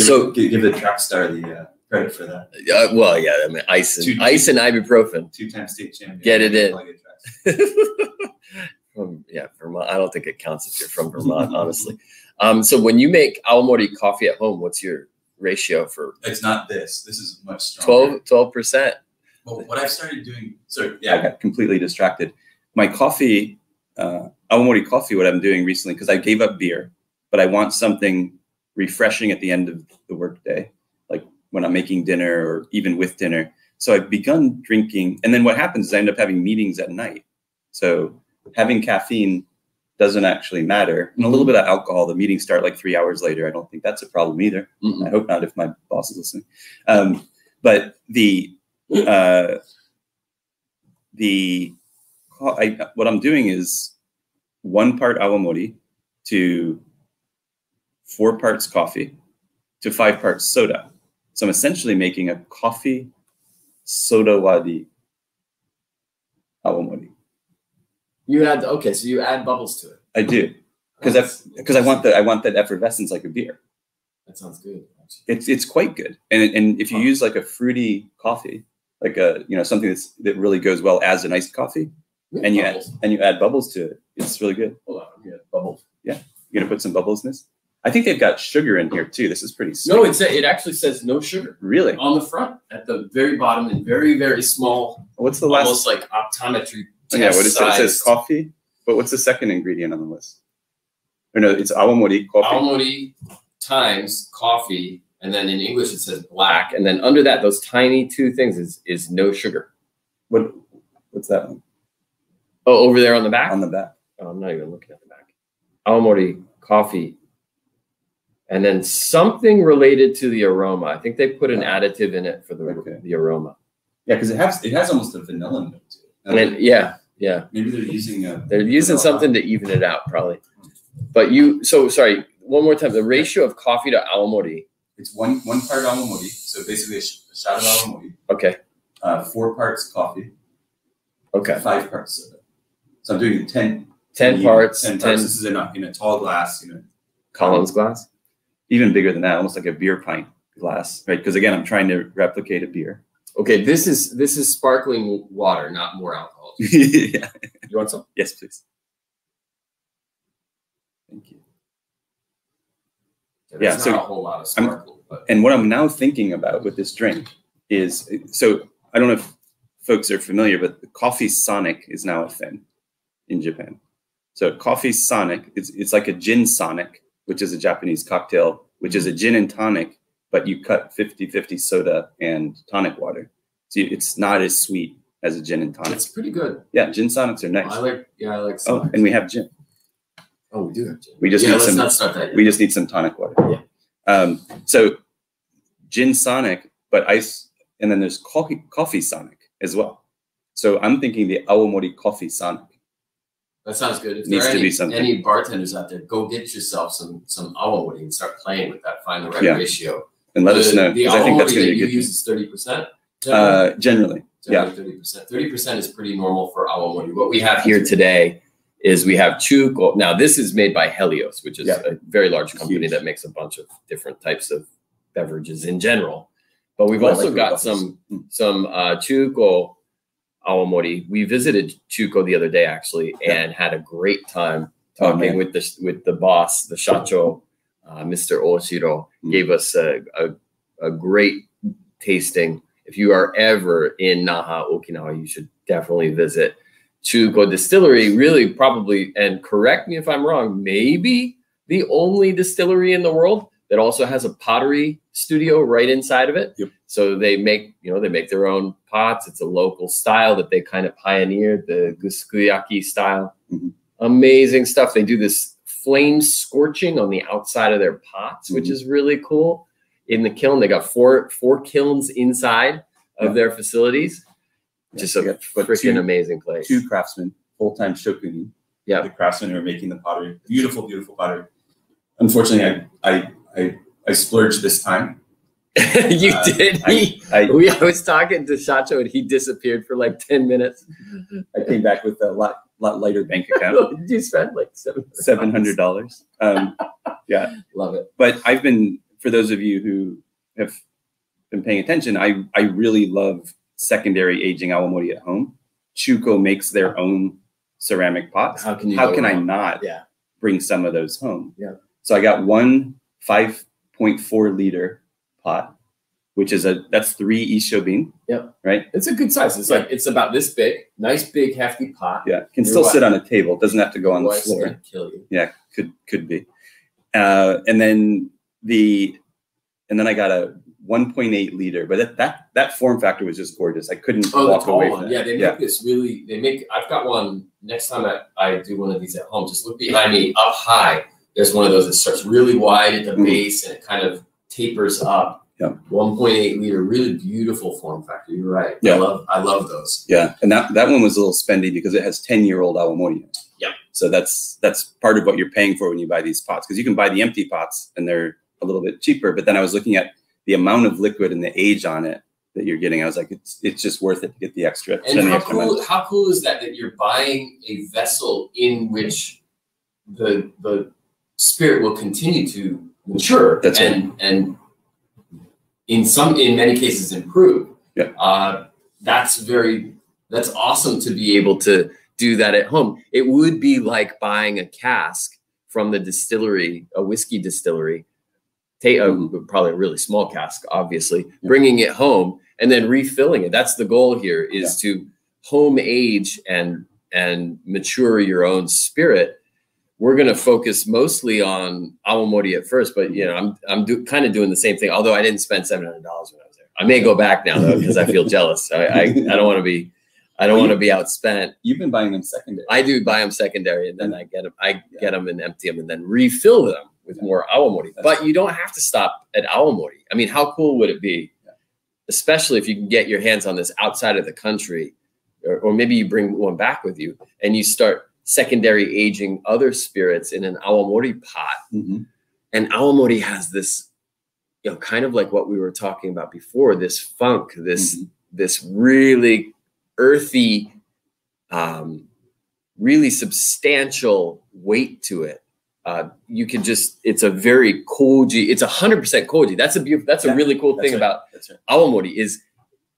Give, So- give, give the track star the uh, credit for that. Uh, well, yeah. I mean, ice and Two- ice and ibuprofen. Two-time state champion. Get it in. [LAUGHS] Yeah, Vermont. I don't think it counts if you're from Vermont, [LAUGHS] honestly. Um, so when you make awamori coffee at home, what's your ratio for It's not this. This is much stronger. 12 percent? Well, what I've started doing. So yeah, I got completely distracted. My coffee, uh, coffee, what I'm doing recently, because I gave up beer, but I want something refreshing at the end of the workday, like when I'm making dinner or even with dinner. So I've begun drinking, and then what happens is I end up having meetings at night. So having caffeine doesn't actually matter. And a little bit of alcohol, the meetings start like three hours later. I don't think that's a problem either. Mm-mm. I hope not if my boss is listening. Um, but the uh, the I, what I'm doing is one part awamori to four parts coffee to five parts soda. So I'm essentially making a coffee soda wari awamori. You add okay, so you add bubbles to it. I do because That's- because I want the I want that effervescence like a beer. That sounds good. It's it's quite good. And and if you Huh. use like a fruity coffee, like a you know something that's that really goes well as an iced coffee, and you add and you add bubbles to it, it's really good. Hold on, yeah, bubbles. Yeah, You're gonna put some bubbles in this. I think they've got sugar in here too. This is pretty sweet. No, it sa- it actually says no sugar really. on the front at the very bottom in very very small, What's the last? almost like optometry. oh, yeah, what is it? It says coffee. But what's the second ingredient on the list? Or no, it's awamori coffee. Awamori times coffee, and then in English it says black, and then under that those tiny two things is is no sugar. What what's that one Oh, over there on the back. on the back? Oh, I'm not even looking at the back. Awamori coffee. And then something related to the aroma. I think they put an additive in it for the, Okay. the aroma. Yeah, because it has it has almost a vanilla note to it. And then, yeah, yeah. maybe they're using a They're using something to even it out, probably. But you, so sorry, one more time. The ratio of coffee to awamori. It's one one part awamori, so basically a, sh- a shot of awamori, Okay, uh, four parts coffee, okay. five parts soda. So I'm doing 10, 10 parts, 10, 10 parts. This is in a, in a tall glass, you know. Collins glass. Even bigger than that, almost like a beer pint glass, right? Because again, I'm trying to replicate a beer. Okay, this is this is sparkling water, not more alcohol. [LAUGHS] yeah. You want some? Yes, please. Thank you. There's Yeah, not so a whole lot of sparkle, but And what I'm now thinking about with this drink is so I don't know if folks are familiar, but the coffee sonic is now a thing in Japan. So coffee sonic, it's, it's like a gin sonic, which is a Japanese cocktail, which is a gin and tonic, but you cut 50-50 soda and tonic water. So it's not as sweet as a gin and tonic. it's pretty good. Yeah, gin sonics are nice. I like, yeah, I like. Oh, and we have gin. oh, we do have gin. We just yeah, need some- not start that yet. We just need some tonic water. Yeah. Um, so gin sonic, but ice, and then there's coffee coffee sonic as well. So I'm thinking the Awamori coffee sonic. That sounds good. If Needs there are to any, be something. any bartenders out there, go get yourself some some awamori and start playing with that. Find the right Yeah. ratio. And let the, us know The because I think that's going that to be you use is thirty percent. Uh, generally, yeah. thirty percent. Thirty percent is pretty normal for awamori. What we have here today is we have chuko. Now this is made by Helios, which is Yeah. a very large company Huge. that makes a bunch of different types of beverages in general. But we've I also like got some some uh, chuko awamori. We visited Chuko the other day actually and had a great time Oh, talking man. with the with the boss, the shacho, uh, Mr. Oshiro, Mm. gave us a, a a great tasting. If you are ever in Naha, Okinawa, you should definitely visit Chuko Distillery. Really, probably, and correct me if I'm wrong, maybe the only distillery in the world that also has a pottery studio right inside of it. Yep. So they make, you know, they make their own pots. It's a local style that they kind of pioneered, the gusukuyaki style. Mhm. Amazing stuff. They do this flame scorching on the outside of their pots, which Mhm. is really cool. In the kiln, they got four four kilns inside of their facilities. Just Yeah, a we got- but freaking two- amazing place. Two craftsmen, full time shokunin. Yeah. The craftsmen who are making the pottery. Beautiful, beautiful pottery. Unfortunately, I I I, I splurged this time. [LAUGHS] you Uh, did. I- He, I, we I was talking to Shacho and he disappeared for like 10 minutes. I came back with a lot lot lighter bank [LAUGHS] account, you spent like seven seven hundred dollars. Um, Love it. but I've been for those of you who have been paying attention, I I really love secondary aging awamori at home. Chuko makes their own ceramic pots. How can you How can I not Yeah. bring some of those home? Yeah. So I got one 5.4 liter pot, which is a that's three isshobin. Yep. Right. It's a good size. It's like it's about this big. Nice big hefty pot. Yeah. Can Your still wife- sit on a table. Doesn't have to go on the floor. kill you. Yeah, could could be. Uh, and then the and then I got a 1.8 liter, but that that that form factor was just gorgeous. I couldn't Oh, walk away from Yeah, they make yeah. this really. They make. I've got one. Next time I, I do one of these at home, just look behind me up high. There's one of those that starts really wide at the Mhm. base and it kind of tapers up. Yeah. 1.8 liter, really beautiful form factor. You're right. Yeah. I love. I love those. Yeah, and that that one was a little spendy because it has 10 year old awamori. Yeah. So that's that's part of what you're paying for when you buy these pots because you can buy the empty pots and they're a little bit cheaper. But then I was looking at the amount of liquid and the age on it that you're getting. I was like, it's it's just worth it to get the extra. And how extra money. cool, how cool is that that you're buying a vessel in which the the spirit will continue to mature That's right. and and in some in many cases improve. Yeah. Uh, that's very that's awesome to be able to do that at home. It would be like buying a cask from the distillery, a whiskey distillery, take a, probably a really small cask, obviously. Yeah. bringing it home and then refilling it. That's the goal here is to home age and and mature your own spirit. We're going to focus mostly on awamori at first, but you know, I'm I'm do, kind of doing the same thing. Although I didn't spend seven hundred dollars when I was there. I may go back now though because I feel [LAUGHS] jealous. I I, I don't want to be I don't want to be outspent. You've been buying them secondary. I do buy them secondary, and then I get them. I get them and empty them, and then refill them with Yeah. more awamori. That's But you don't have to stop at awamori. I mean, how cool would it be, Yeah. especially if you can get your hands on this outside of the country, or, or maybe you bring one back with you and you start secondary aging other spirits in an awamori pot. Mhm. And awamori has this, you know, kind of like what we were talking about before. This funk, this Mhm. this really earthy, um, really substantial weight to it. Uh, you can just, it's a very koji, it's a hundred percent koji. That's a beautiful, that's Yeah, a really cool thing right. about right. awamori is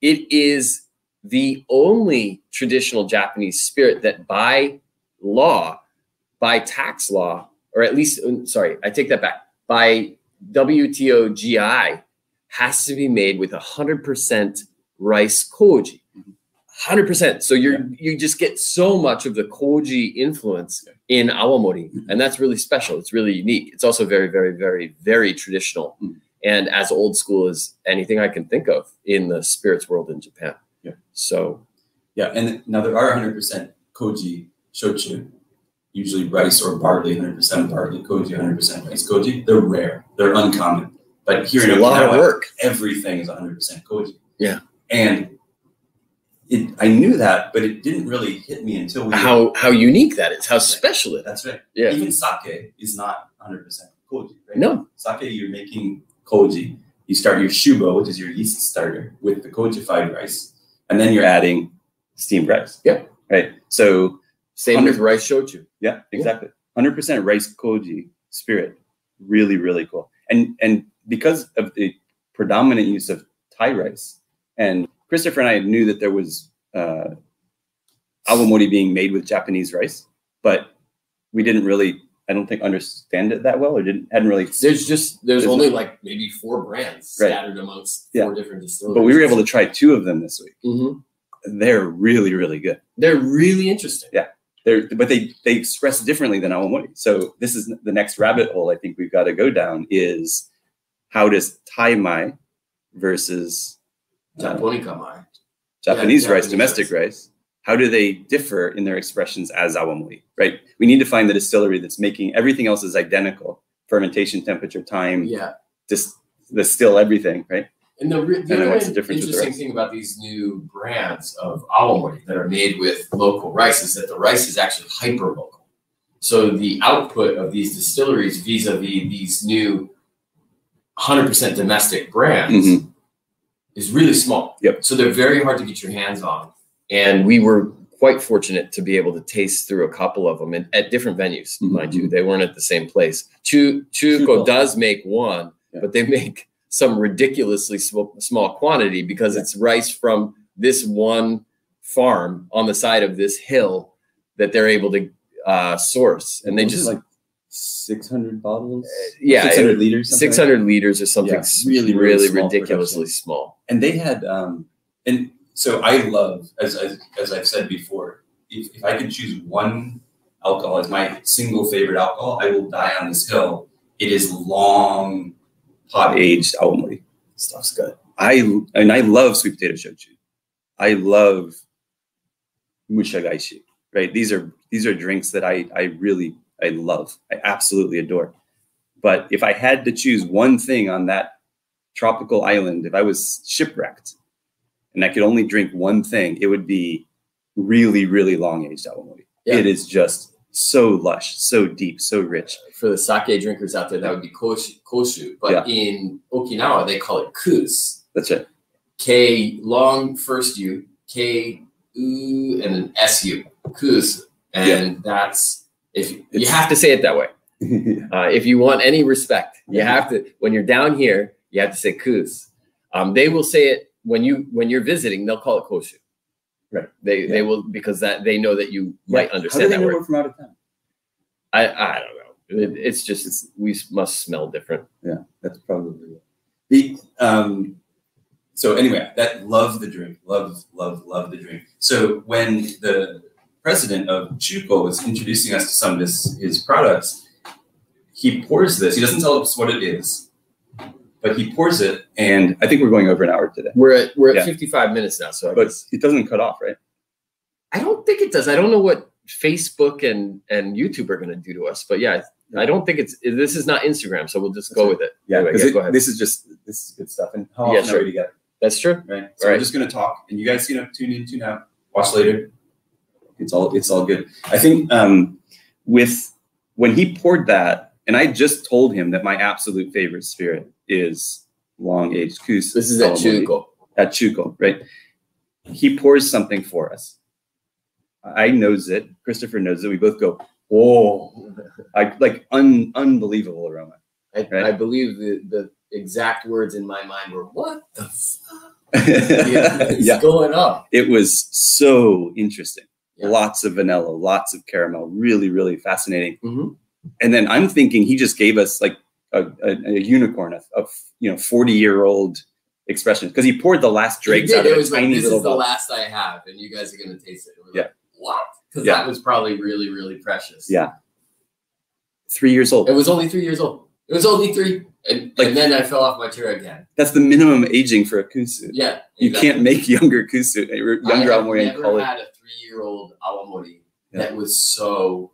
it is the only traditional Japanese spirit that by law, by tax law, or at least, um, sorry, I take that back, by WTO GI has to be made with 100% rice koji. 100%. So you're you just get so much of the koji influence in awamori and that's really special. It's really unique. It's also very very very very traditional Mhm. and as old school as anything I can think of in the spirits world in Japan. Yeah. So Yeah, and now there are 100% koji shochu, usually rice or barley, 100% barley koji, 100% rice koji. They're rare, they're uncommon. But here it's in a lot of work. everything is 100% koji. Yeah. And it, I knew that, but it didn't really hit me until we. How how unique that is. How special it is. That's right. Yeah. Even sake is not 100% koji, right? No. Sake, you're making koji. You start your shubo, which is your yeast starter, with the kojified rice, and then you're adding steamed rice. Yeah. Right. So Same with rice shochu. yeah, exactly. Hundred percent rice koji spirit, really, really cool. And and because of the predominant use of Thai rice, and Christopher and I knew that there was uh, awamori being made with Japanese rice, but we didn't really, I don't think, understand it that well, or didn't hadn't really. There's just there's only a- like maybe four brands Right. scattered amongst Yeah. four different distilleries. But we were able to try two of them this week. Mhm. They're really, really good. They're really interesting. They're, but they they express differently than awamori. So this is the next rabbit hole I think we've got to go down is how does Thai mai versus uh. Japanese Yeah, rice, Japanese domestic rice. how do they differ in their expressions as awamori? Right. We need to find the distillery that's making everything else is identical: fermentation, temperature, time, Yeah. just distill everything. Right. And the, re- the then other what's the difference with the interesting thing about these new brands of awamori that are made with local rice is that the rice is actually hyper local. So the output of these distilleries vis-a-vis these new 100% domestic brands Mhm. is really small. Yep. So they're very hard to get your hands on. And we were quite fortunate to be able to taste through a couple of them in, at different venues, Mhm. mind you. They weren't at the same place. Chu Chuko Chuko. does make one, Yeah. but they make some ridiculously small, small quantity because it's rice from this one farm on the side of this hill that they're able to uh, source, and they just like 600 bottles, yeah, 600 liters, something like six hundred liters or something Yeah, really, really, really small ridiculously production. small. and they had um and so i love as as, as i've said before if, if i could choose one alcohol as my single favorite alcohol i will die on this hill. It is long pot aged awamori stuff's good. I and i love sweet potato shochu. I love Mushagaeshi right? These are these are drinks that i i really i love. I absolutely adore. But if i had to choose one thing on that tropical island, if I was shipwrecked and I could only drink one thing, it would be really, really long aged awamori. Yeah. It is just so lush, so deep, so rich. For the sake drinkers out there, that would be koshu, koshu. but Yeah. in Okinawa they call it kus. That's it. K long first U, K U, and an S U, kus, and that's if you It's- have to say it that way. [LAUGHS] Uh, if you want any respect, you have to. When you're down here, you have to say kus. Um, they will say it when you when you're visiting. They'll call it koshu. Right. They they will because that they know that you might How do understand they that know word. we're from out of town? I I don't know. It, it's just we must smell different. Yeah, that's probably it. The um, so anyway, that love the drink, love, love, love the drink. So when the president of Chuko was introducing us to some of his his products, he pours this. He doesn't tell us what it is, but he pours it. And I think we're going over an hour today, We're at we're at Yeah. 55 minutes now, so I but guess- it doesn't cut off, right? I don't think it does. I don't know what Facebook and and YouTube are going to do to us, but yeah, I don't think it's. This is not Instagram, so we'll just go with it. Yeah, Anyway, yeah, go ahead. this is just this is good stuff. And how Yeah, sure. together? That's true. Right. So Right. we're just gonna talk, and you guys, you know, tune in, tune out, watch later. It's all it's all good. I think um, with when he poured that, and I just told him that my absolute favorite spirit is long aged kus. This is at. Chuko. At Chuko, right? He pours something for us. I knows it. Christopher knows it. We both go, oh, [LAUGHS] I like un, unbelievable aroma. I, Right. I believe the the exact words in my mind were, "What the fuck [LAUGHS] is yeah, going on?" it was so interesting. Yeah. Lots of vanilla, lots of caramel, really, really fascinating. Mhm. And then I'm thinking he just gave us like a, a, a unicorn of, of you know 40 year old expression because he poured the last dregs out of It was like, "This is the last I have, and you guys are gonna taste it." We're Yeah. like, what? Because Yeah. that was probably really, really precious. Yeah. Three years old. It was only three years old. It was only three, and, Like- and then I fell off my chair again. That's the minimum aging for a kusu. Yeah, You can't make younger kusu, younger I have never had a three-year-old awamori Yeah. that was so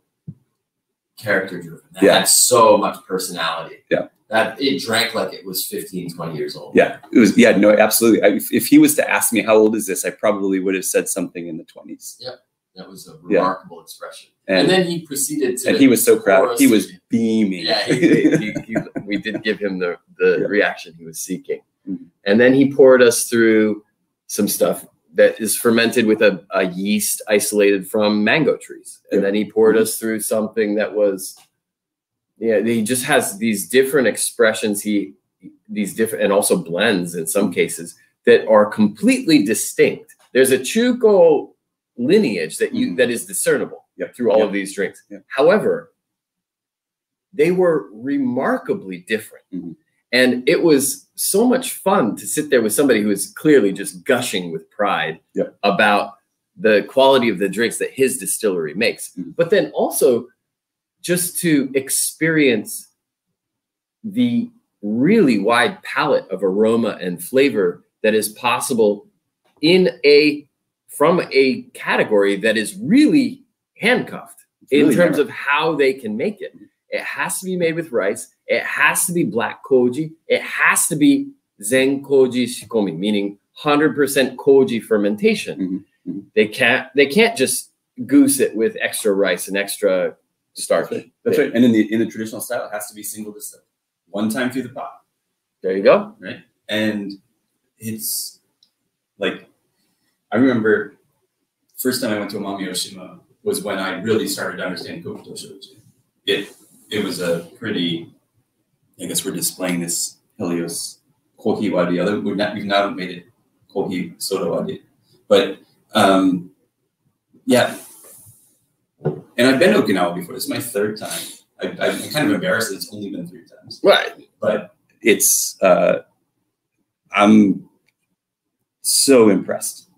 character-driven. That Yeah. had so much personality. Yeah. That it drank like it was 15, 20 years old. Yeah, it was. Yeah, no, absolutely. I, if, if he was to ask me how old is this, I probably would have said something in the 20s. Yeah. That was a Yeah. remarkable expression. And, And, then he proceeded to and he was so proud. He was beaming. Yeah, he, [LAUGHS] he, he, we did give him the, the Yeah. reaction he was seeking. Mhm. And then he poured us through some stuff that is fermented with a, a yeast isolated from mango trees. And Yeah. then he poured Mhm. us through something that was, yeah, he just has these different expressions. He, these different, and also blends in some cases that are completely distinct. There's a Chuko lineage that you Mhm. that is discernible Yeah. through all Yeah. of these drinks. However, they were remarkably different. Mhm. And it was so much fun to sit there with somebody who is clearly just gushing with pride about the quality of the drinks that his distillery makes. Mhm. But then also just to experience the really wide palette of aroma and flavor that is possible in a from a category that is really handcuffed It's in really terms narrow. of how they can make it. It has to be made with rice. It has to be black koji. It has to be zen koji shikomi, meaning 100% koji fermentation. Mhm, mhm. They can't they can't just goose it with extra rice and extra starch. That's right. That's right. And in the in the traditional style, it has to be single distilled, one time through the pot. There you go. Right. And it's like I remember first time I went to Amami Oshima was when I really started to understand Kokuto Shochu. It it was a pretty I guess we're displaying this Helios Kohi Wari. Other we've not we've now made it Kohi Soda Wari. But um yeah. And I've been to Okinawa before. This is my third time. I, I'm kind of embarrassed that it's only been three times. Right. But It's. Uh, I'm so impressed.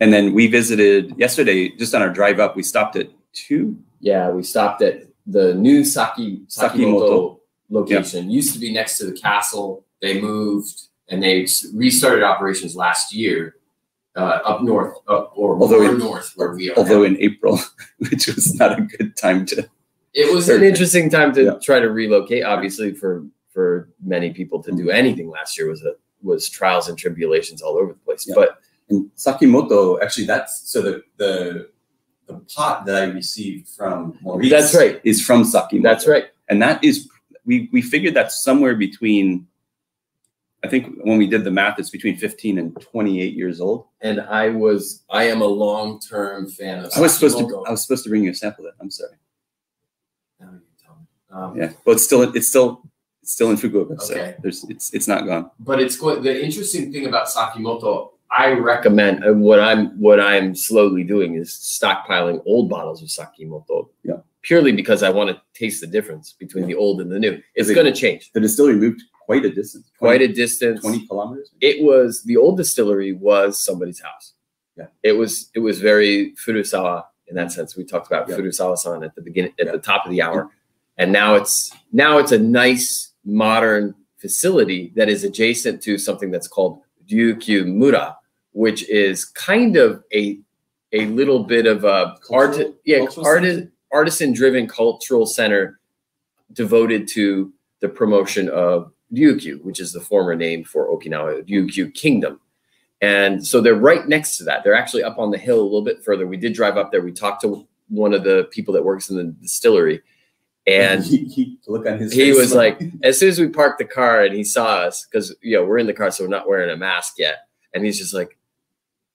And then we visited yesterday, just on our drive up. We stopped at two. Yeah, we stopped at the new Saki Sakimoto Sakimoto. location. Used to be next to the castle. They moved and they restarted operations last year uh, up north, up or Although in- north where we are. Although now. in April, [LAUGHS] which was not a good time to. it was an interesting time to Yeah. try to relocate. Obviously, for for many people to do anything last year was a was trials and tribulations all over the place. Yeah. But And Sakimoto, actually, that's so the the the pot that I received from Maurice. that's right. is from Sakimoto. That's right. and that is we we figured that's somewhere between. I think when we did the math, it's between 15 and 28 years old. And I was I am a long term fan of. I was supposed to I was supposed to bring you a sample of that. I'm sorry. Now you tell me. Um, Yeah. but it's still it's still it's still in Fukuoka. So Okay. there's it's it's not gone. but it's the interesting thing about Sakimoto. I recommend and what I'm what I'm slowly doing is stockpiling old bottles of Sakimoto. Yeah. Purely because I want to taste the difference between the old and the new. It's going to change The distillery moved quite a distance. quite a distance. 20 kilometers. It was the old distillery was somebody's house. Yeah. It was it was very Furusawa in that mm. sense. We talked about Yeah. Furusawa-san at the beginning at Yeah. the top of the hour, and now it's now it's a nice modern facility that is adjacent to something that's called Ryukyu Mura, which is kind of a a little bit of a art yeah cultural arti- artisan driven cultural center devoted to the promotion of Ryukyu, which is the former name for Okinawa Ryukyu Kingdom. And so they're right next to that. They're actually up on the hill a little bit further. We did drive up there. We talked to one of the people that works in the distillery. And he, [LAUGHS] he look on his he was like, [LAUGHS] as soon as we parked the car and he saw us, because you know we're in the car, so we're not wearing a mask yet, and he's just like,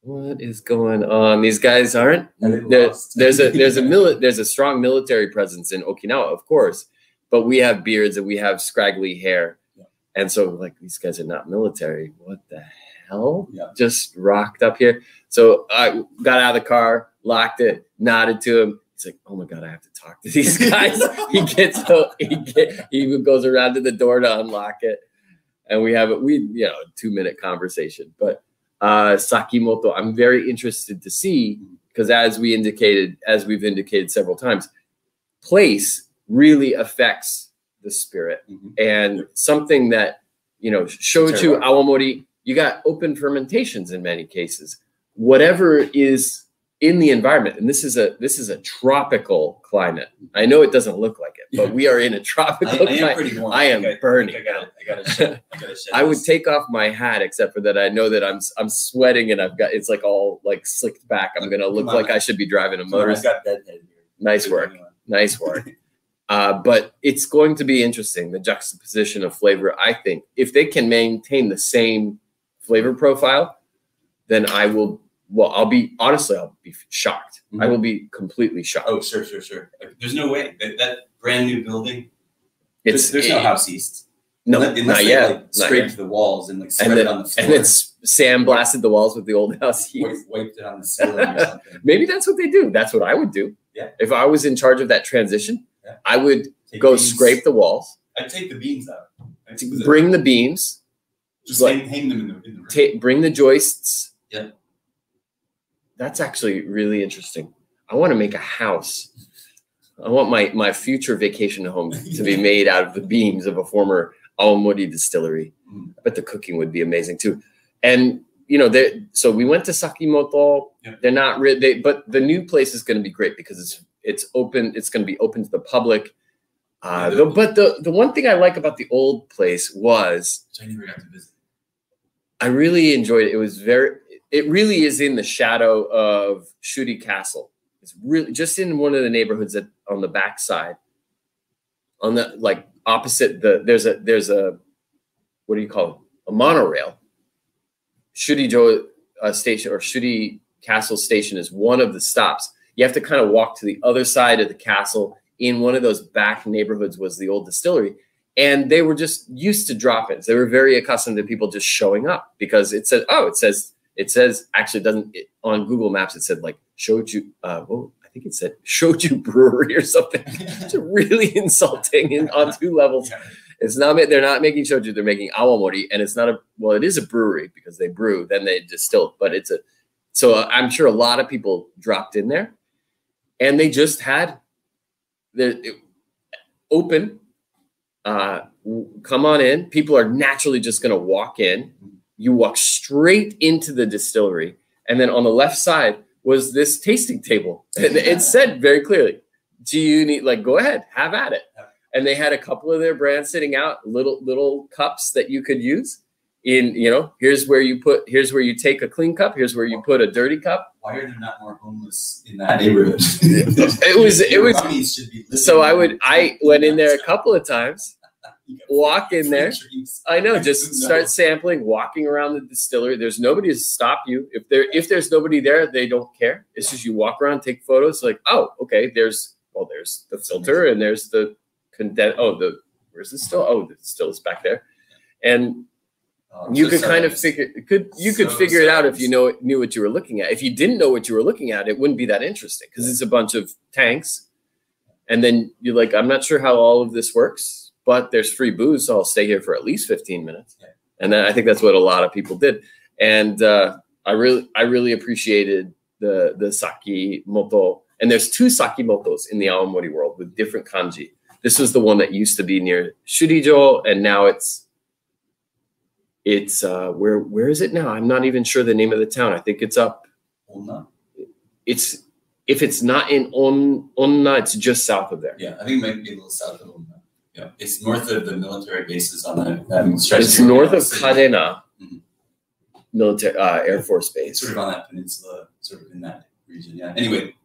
"What is going on? These guys aren't." There- there's a there's a [LAUGHS] mili- there's a strong military presence in Okinawa, of course, but we have beards and we have scraggly hair, Yeah. and so like these guys are not military. What the hell? Yeah. Just rocked up here. So I got out of the car, locked it, nodded to him. He's like, "Oh my god, I have to talk to [LAUGHS] these guys." he gets he get he goes around to the door to unlock it, and we have a we you know two minute conversation. But uh, Sakimoto, I'm very interested to see because as we indicated, as we've indicated several times, place really affects the spirit. Mhm. and something that you know shochu awamori you got open fermentations in many cases. Whatever is in the environment and this is a this is a tropical climate i know it doesn't look like it but we are in a tropical I am climate pretty warm. I am think burning. I, gotta, I gotta shed. I gotta. I would take off my hat except for that I know that I'm I'm sweating and I've got it's like all like slicked back. I'm gonna look like I should be driving a Come on, motor. I've got deadhead here. Nice work. Nice work. [LAUGHS] Uh, but it's going to be interesting the juxtaposition of flavor. I think if they can maintain the same flavor profile, then I will. Well, I'll be honestly, I'll be shocked. I Mhm. will be completely shocked. Oh, sure, sure, sure. There's no way that, that brand new building. it's there's, there's no house yeast. No, unless, unless not yet. Like, not scraped yet. the walls and like spread And it on the floor. and it's S- Sam blasted the walls with the old house yeast. [LAUGHS] wiped, wiped it on the ceiling or [LAUGHS] something. Maybe that's what they do. That's what I would do. Yeah. If I was in charge of that transition, Yeah. I would Take go beams- scrape the walls, I'd take the beams out. I'd take the- bring the beams, just like- hang, hang them in the, in the room. ta- bring the joists. Yeah. That's actually really interesting. I want to make a house. I want my my future vacation home to be [LAUGHS] made out of the beams of a former awamori distillery. Mm. I bet the cooking would be amazing too. And you know, they so we went to Sakimoto. Yeah. They're not really, they, but the new place is going to be great because it's it's open. It's going to be open to the public. Uh, Yeah, the, but the the one thing I like about the old place was I never got to visit. I really enjoyed it. It was very, it really is in the shadow of Shuri Castle. It's really just in one of the neighborhoods that on the back side, on the like opposite the there's a there's a what do you call it a monorail. Shuri Jo uh, station or Shuri Castle station is one of the stops. You have to kind of walk to the other side of the castle. In one of those back neighborhoods was the old distillery, and they were just used to drop-ins. They were very accustomed to people just showing up because it said, "Oh, it says it says actually it doesn't it, on Google Maps. It said like Shochu. Uh, well, I think it said Shochu [LAUGHS] Brewery or something. It's [LAUGHS] really insulting and on two levels. It's not they're not making shochu. They're making awamori, and it's not a well. It is a brewery because they brew, then they distill. But it's a so uh, I'm sure a lot of people dropped in there, and they just had the it, open. Uh, come on in. People are naturally just going to walk in. You walk straight into the distillery, and then on the left side was this tasting table. And it [LAUGHS] said very clearly, "Do you need like go ahead, have at it." And they had a couple of their brands sitting out, little little cups that you could use. In you know, here's where you put, here's where you take a clean cup, here's where you put a dirty cup. Why are there not more homeless in that neighborhood? [LAUGHS] It was it was Rummies should be living so I would I went in there a couple of times, walk in there. I know, just start sampling, walking around the distillery. There's nobody to stop you. If there if there's nobody there, they don't care. It's just you walk around, take photos. Like, oh, okay, there's well, there's the filter and there's the condense. Oh, the where's this still? Oh, the still is back there, and I'm you so could kind of figure could you could So figure it out if you know knew what you were looking at. If you didn't know what you were looking at, it wouldn't be that interesting because it's a bunch of tanks, and then you're like, I'm not sure how all of this works, but there's free booze, so I'll stay here for at least 15 minutes. Yeah. And then I think that's what a lot of people did, and uh, I really I really appreciated the the Sakimoto. And there's two Sakimotos in the awamori world with different kanji. This was the one that used to be near Shurijo, and now it's it's uh where where is it now? I'm not even sure the name of the town. I think it's up. Onna? It's if it's not in On Onna, it's just south of there. Yeah, I think it might be a little south of Onna. Yeah, it's north of the military bases on that, that stretch. It's north of. Kadena Mhm. military uh, Air Force Base. sort of on that peninsula, sort of in that region. Yeah. Anyway,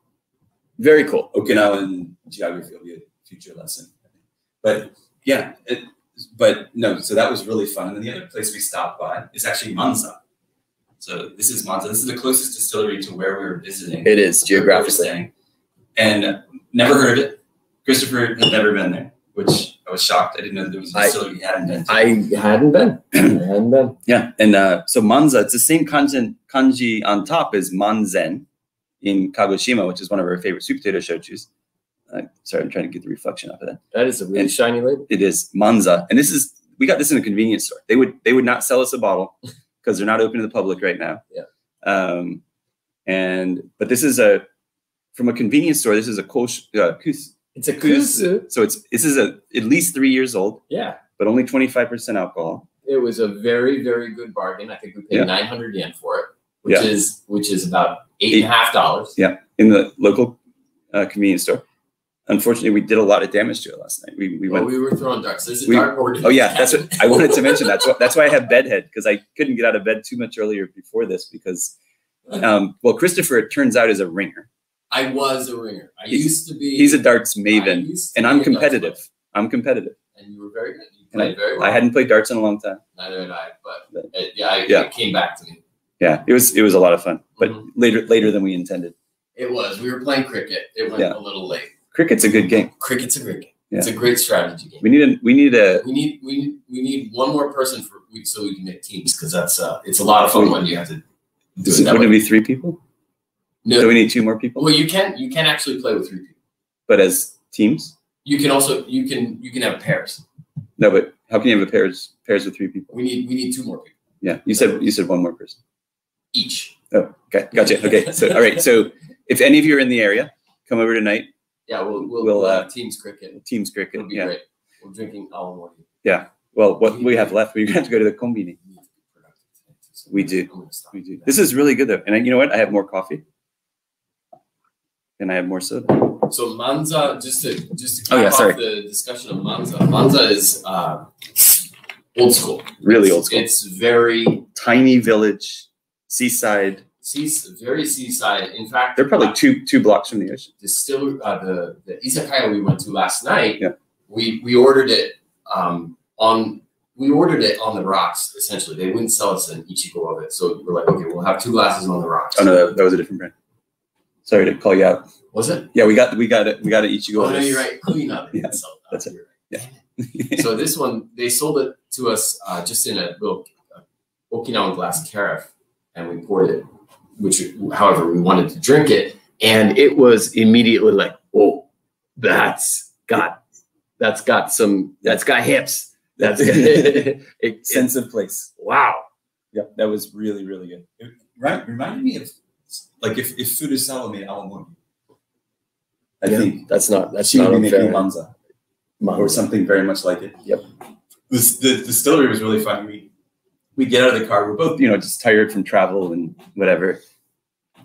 Very cool. Okinawan geography will be a future lesson. But yeah, it, but no, so that was really fun. And then the other place we stopped by is actually Manza. So this is Manza. This is the closest distillery to where we were visiting. It is where we geographically. And never heard of it. Christopher had never been there, which I was shocked. I didn't know that there was a I- distillery he hadn't been to. I hadn't been. I hadn't been. [CLEARS THROAT] Yeah, and uh, so Manza, it's the same kanji, kanji on top as Manzen in Kagoshima, which is one of our favorite sweet potato shochus. Uh, sorry, I'm trying to get the reflection off of that. That is a really And- shiny label. It is Manza, and this is we got this in a convenience store. They would they would not sell us a bottle [LAUGHS] because they're not open to the public right now. Yeah. Um, and but this is a from a convenience store. This is a kosh, uh, kus, It's a kusu. So it's this is a at least three years old, Yeah. but only 25 percent alcohol. It was a very, very good bargain. I think we paid Yeah. 900 yen for it, which Yeah. is which is about eight and a half dollars. Yeah. in the local uh, convenience store. Unfortunately, we did a lot of damage to it last night. We, we Well, went. we were throwing darts. There's a We- dartboard. Oh yeah, that's what I wanted to mention. That's what that's why I have bedhead because I couldn't get out of bed too much earlier before this because, um, well, Christopher it turns out is a ringer. I was a ringer. I He's- used to be. He's a darts maven, and I'm competitive. I'm competitive, and you were very good. You and I, very well. I hadn't played darts in a long time. Neither had I, but it, yeah, I, Yeah. it came back to me. Yeah, it was it was a lot of fun, but Mhm. later later than we intended. It was. We were playing cricket. It went Yeah. a little late. Cricket's a good game. Cricket's a great game. It's a great strategy game. We need a we need a We need we need we need one more person for so we can make teams because that's uh it's a lot of fun when you have to do it wouldn't it way. be three people? No, So we need two more people, well you can you can actually play with three people. but as teams. You can also you can you can have pairs. No, but how can you have a pairs pairs with three people? We need we need two more people Yeah, you said you said one more person. each. Oh, okay, gotcha. Okay, so all right. So if any of you are in the area, come over tonight. Yeah, we'll we'll, We'll, we'll uh, teams cricket. Teams cricket. It'll be Yeah. great. We're drinking all in one. Well, what we have left, we're have to go to the combini. We do. We do. This is really good though, and you know what? I have more coffee, and I have more soda. So Manza, just to just to Oh, cap yeah, off sorry. the discussion of Manza. Manza is uh, old school. Really It's- old school. It's very Tiny village, seaside. seas, very seaside. In fact, They're probably uh, two two blocks from the ocean. distiller uh, the the izakaya we went to last night. Yeah. We we ordered it um, on we ordered it on the rocks. Essentially, they wouldn't sell us an ichigo of it, so we're like, okay, we'll have two glasses on the rocks. Oh no, that, that was a different brand. Sorry to call you out. Was it? Yeah, we got we got it. We got it. Ichigo. Oh no, you're right. Kuina. they Yeah, didn't that's it. You're [LAUGHS] so this one they sold it to us uh, just in a little uh, Okinawan glass carafe, and we poured it. Which, however, we wanted to drink it, and it was immediately like, "Oh, that's got, that's got some, that's got hips. That's [LAUGHS] [LAUGHS] it, it, Sense of place. wow." Yeah, that was really really good. It right, reminded me of like if, if Furusawa made awamori. I Yeah, think that's not that's she not would be making manza Manza. or something very much like it. Yep. This, the distillery was really fun. We we get out of the car. We're both you know, just tired from travel and whatever.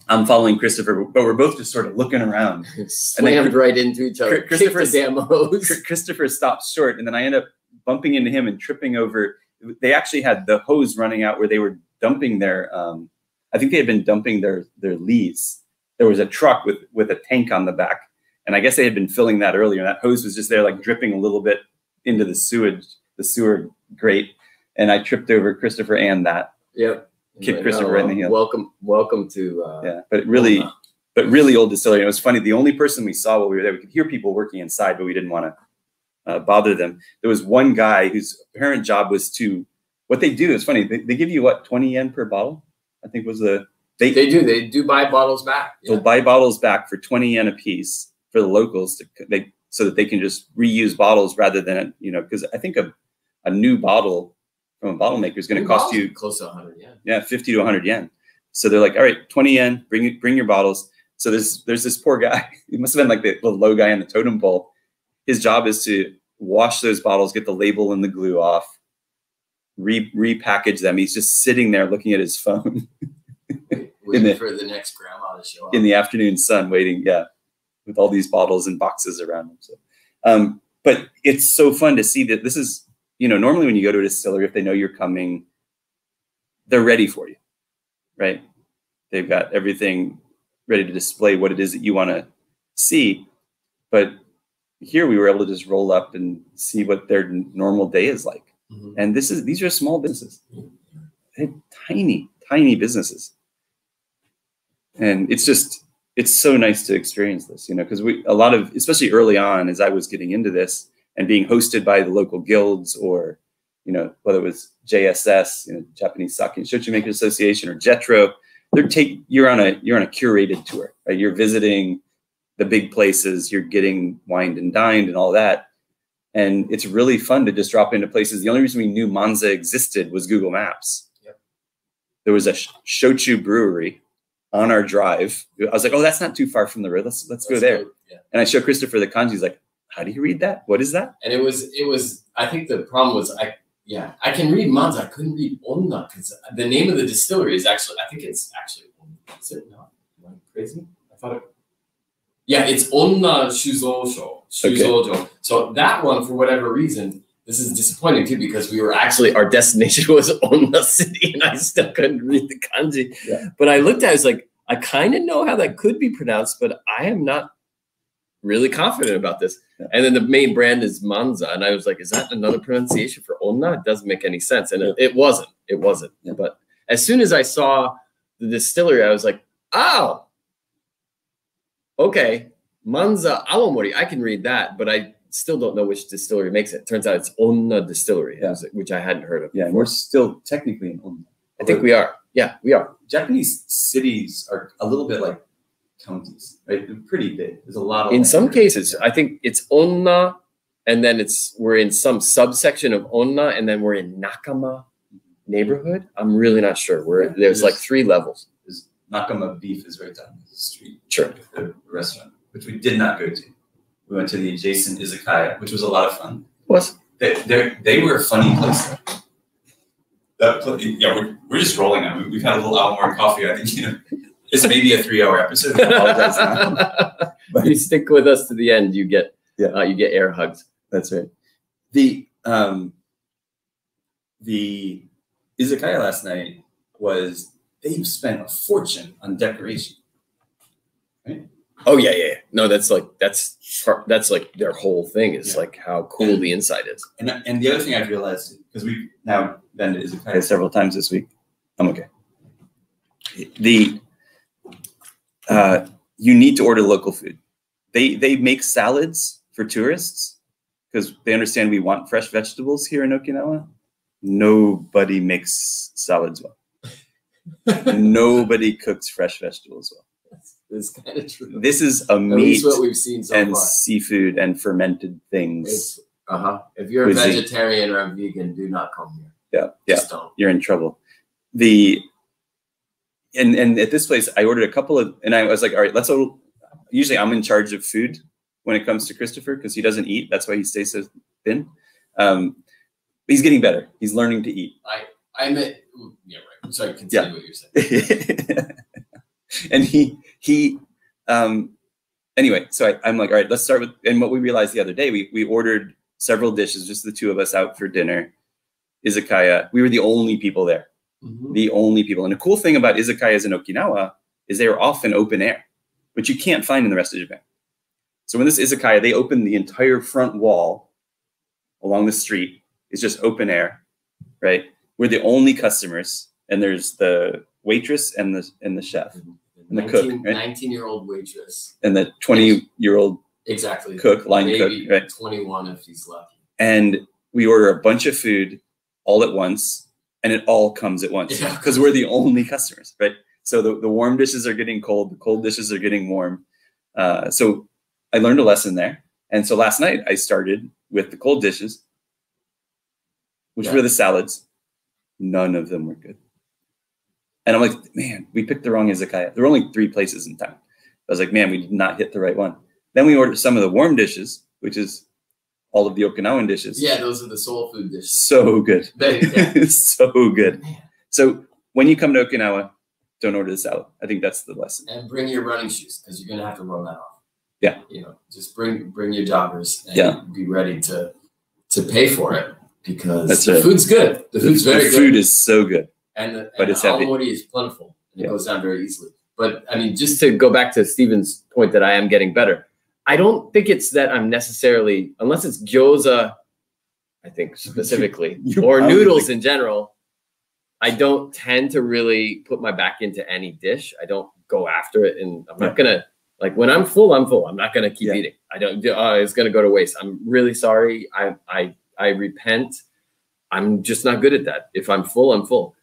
I'm following Christopher, but we're both just sort of looking around. [LAUGHS] Slammed right into each other. Chris- Kicked the Christopher's- damn hose. Christopher stops short, and then I end up bumping into him and tripping over. They actually had the hose running out where they were dumping their. Um, I think they had been dumping their their lees. There was a truck with with a tank on the back, and I guess they had been filling that earlier. And that hose was just there, like dripping a little bit into the sewage, the sewer grate. And I tripped over Christopher and that. Yep. Kick Like, Christopher right in the heel. Welcome, welcome to. Uh, Yeah, but it really, but really old distillery. And it was funny. The only person we saw while we were there, we could hear people working inside, but we didn't want to uh, bother them. There was one guy whose apparent job was to what they do is funny. They, they give you what twenty yen per bottle. I think was the they They do. They do buy bottles back. they'll buy bottles back for 20 yen a piece for the locals to they so that they can just reuse bottles rather than you know because I think a, a new bottle from a bottle maker is going to cost you close to 100 yen. yeah 50 to 100 yen. So they're like, all right, 20 yen, bring bring your bottles. So there's there's this poor guy. [LAUGHS] He must have been like the, the low guy in the totem pole. His job is to wash those bottles, get the label and the glue off, re repackage them. He's just sitting there looking at his phone [LAUGHS] Waiting the- for the next grandma to show up. in the afternoon sun waiting yeah with all these bottles and boxes around them so um but it's so fun to see that this is you know normally when you go to a distillery if they know you're coming they're ready for you right they've got everything ready to display what it is that you want to see but here we were able to just roll up and see what their normal day is like Mhm. and this is these are small businesses. They're tiny tiny businesses. And it's just it's so nice to experience this you know because we a lot of especially early on as i was getting into this and being hosted by the local guilds or you know whether it was jss you know japanese sake and shochu makers association or jetro they're take you're on a you're on a curated tour right? You're visiting the big places you're getting wined and dined and all that and it's really fun to just drop into places the only reason we knew manza existed was google maps Yep. there was a sh- shochu brewery on our drive i was like oh that's not too far from the road let's let's, go there Yeah. and i show christopher the kanji he's like how do you read that what is that And it was, it was, I think the problem was, I, yeah, I can read Manza. I couldn't read Onna because the name of the distillery is actually, I think it's actually, is it not? Am I crazy? I thought it, yeah, it's Onna Shuzosho. Shuzojo. So that one, for whatever reason, this is disappointing too because we were actually, our destination [LAUGHS] was Onna City and I still couldn't read the kanji. Yeah. But I looked at it, I was like, I kind of know how that could be pronounced, but I am not really confident about this. Yeah. And then the main brand is Manza. And I was like, is that another pronunciation for Onna? It doesn't make any sense. And it, it wasn't. It wasn't. Yeah. But as soon as I saw the distillery, I was like, oh, okay. Manza Awamori. I can read that, but I still don't know which distillery makes it. Turns out it's Onna Distillery, Yeah. which I hadn't heard of. yeah we're still technically in Onna. I think we are. Yeah, we are. Japanese cities are a little bit like counties, right? They're pretty big. There's a lot of In some cases, I think it's Onna, and then it's we're in some subsection of Onna, and then we're in Nakama mm-hmm. neighborhood. I'm really not sure. We're Yeah, there's like three levels. There's Nakama Beef is right down the street. Sure. The restaurant, which we did not go to. We went to the adjacent izakaya, which was a lot of fun. What? They they they were a funny place. That pla- yeah, we're, we're just rolling now. We- We've had a little hour more coffee. I think you know it's maybe a three-hour episode. I apologize [LAUGHS] now. If you stick with us to the end, you get Yeah. uh, you get air hugs. That's right. The um the izakaya last night was they spent a fortune on decoration. Right? Oh yeah, yeah. yeah. No, that's like that's that's like their whole thing is Yeah. like how cool the inside is. And and the other thing I've realized because we've now been to izakaya several times this week. I'm okay. The uh, you need to order local food. They they make salads for tourists because they understand we want fresh vegetables here in Okinawa. Nobody makes salads well. Nobody cooks fresh vegetables well. That's, kind of true. This is a At meat what we've seen so and far. seafood and fermented things. Uh-huh. If you're a vegetarian or a vegan, do not come here. Yeah, yeah. Just don't. you're in trouble. The and and at this place, I ordered a couple of, and I was like, all right, let's. Usually, I'm in charge of food when it comes to Christopher because he doesn't eat. That's why he stays so thin. Um, he's getting better. He's learning to eat. I meant, yeah, right. I'm sorry, continue what you're saying. [LAUGHS] and he he um anyway so I, i'm like all right let's start with and what we realized the other day we we ordered several dishes just the two of us out for dinner izakaya. We were the only people there. Mhm. the only people. And the cool thing about izakayas in okinawa is they are often open air which you can't find in the rest of japan. So when this izakaya they open the entire front wall along the street. It's just open air right? We're the only customers and there's the waitress and the and the chef And the cook, right? 19 year old waitress. and the 20 year old exactly cook, line maybe cook, right? 21 if he's lucky. And we order a bunch of food all at once, and it all comes at once Yeah. because we're the only customers, right? So the, the warm dishes are getting cold, the cold dishes are getting warm. Uh, so I learned a lesson there. And so last night I started with the cold dishes, which Yeah. were the salads. None of them were good. And I'm like, man, we picked the wrong izakaya. There were only three places in town. I was like, man, we did not hit the right one. Then we ordered some of the warm dishes, which is all of the Okinawan dishes. Yeah, those are the soul food dishes. So good. They- yeah. [LAUGHS] so good. Man. So when you come to Okinawa, don't order the salad. I think that's the lesson. and bring your running shoes because you're gonna have to run that off. Yeah. You know, just bring bring your joggers and Yeah. be ready to to pay for it because That's the right. food's good. The food's very good. the very food is so good. And the, but and it's heavy. is plentiful and Yeah. it goes down very easily. But I mean, just to go back to Stephen's point that I am getting better, I don't think it's that I'm necessarily unless it's gyoza, I think [LAUGHS] specifically, You or noodles in general. I don't tend to really put my back into any dish. I don't go after it, and I'm not gonna like when I'm full. I'm full. I'm not gonna keep Yeah. eating. I don't. do- Oh, it's gonna go to waste. I'm really sorry. I I I repent. I'm just not good at that. If I'm full, I'm full,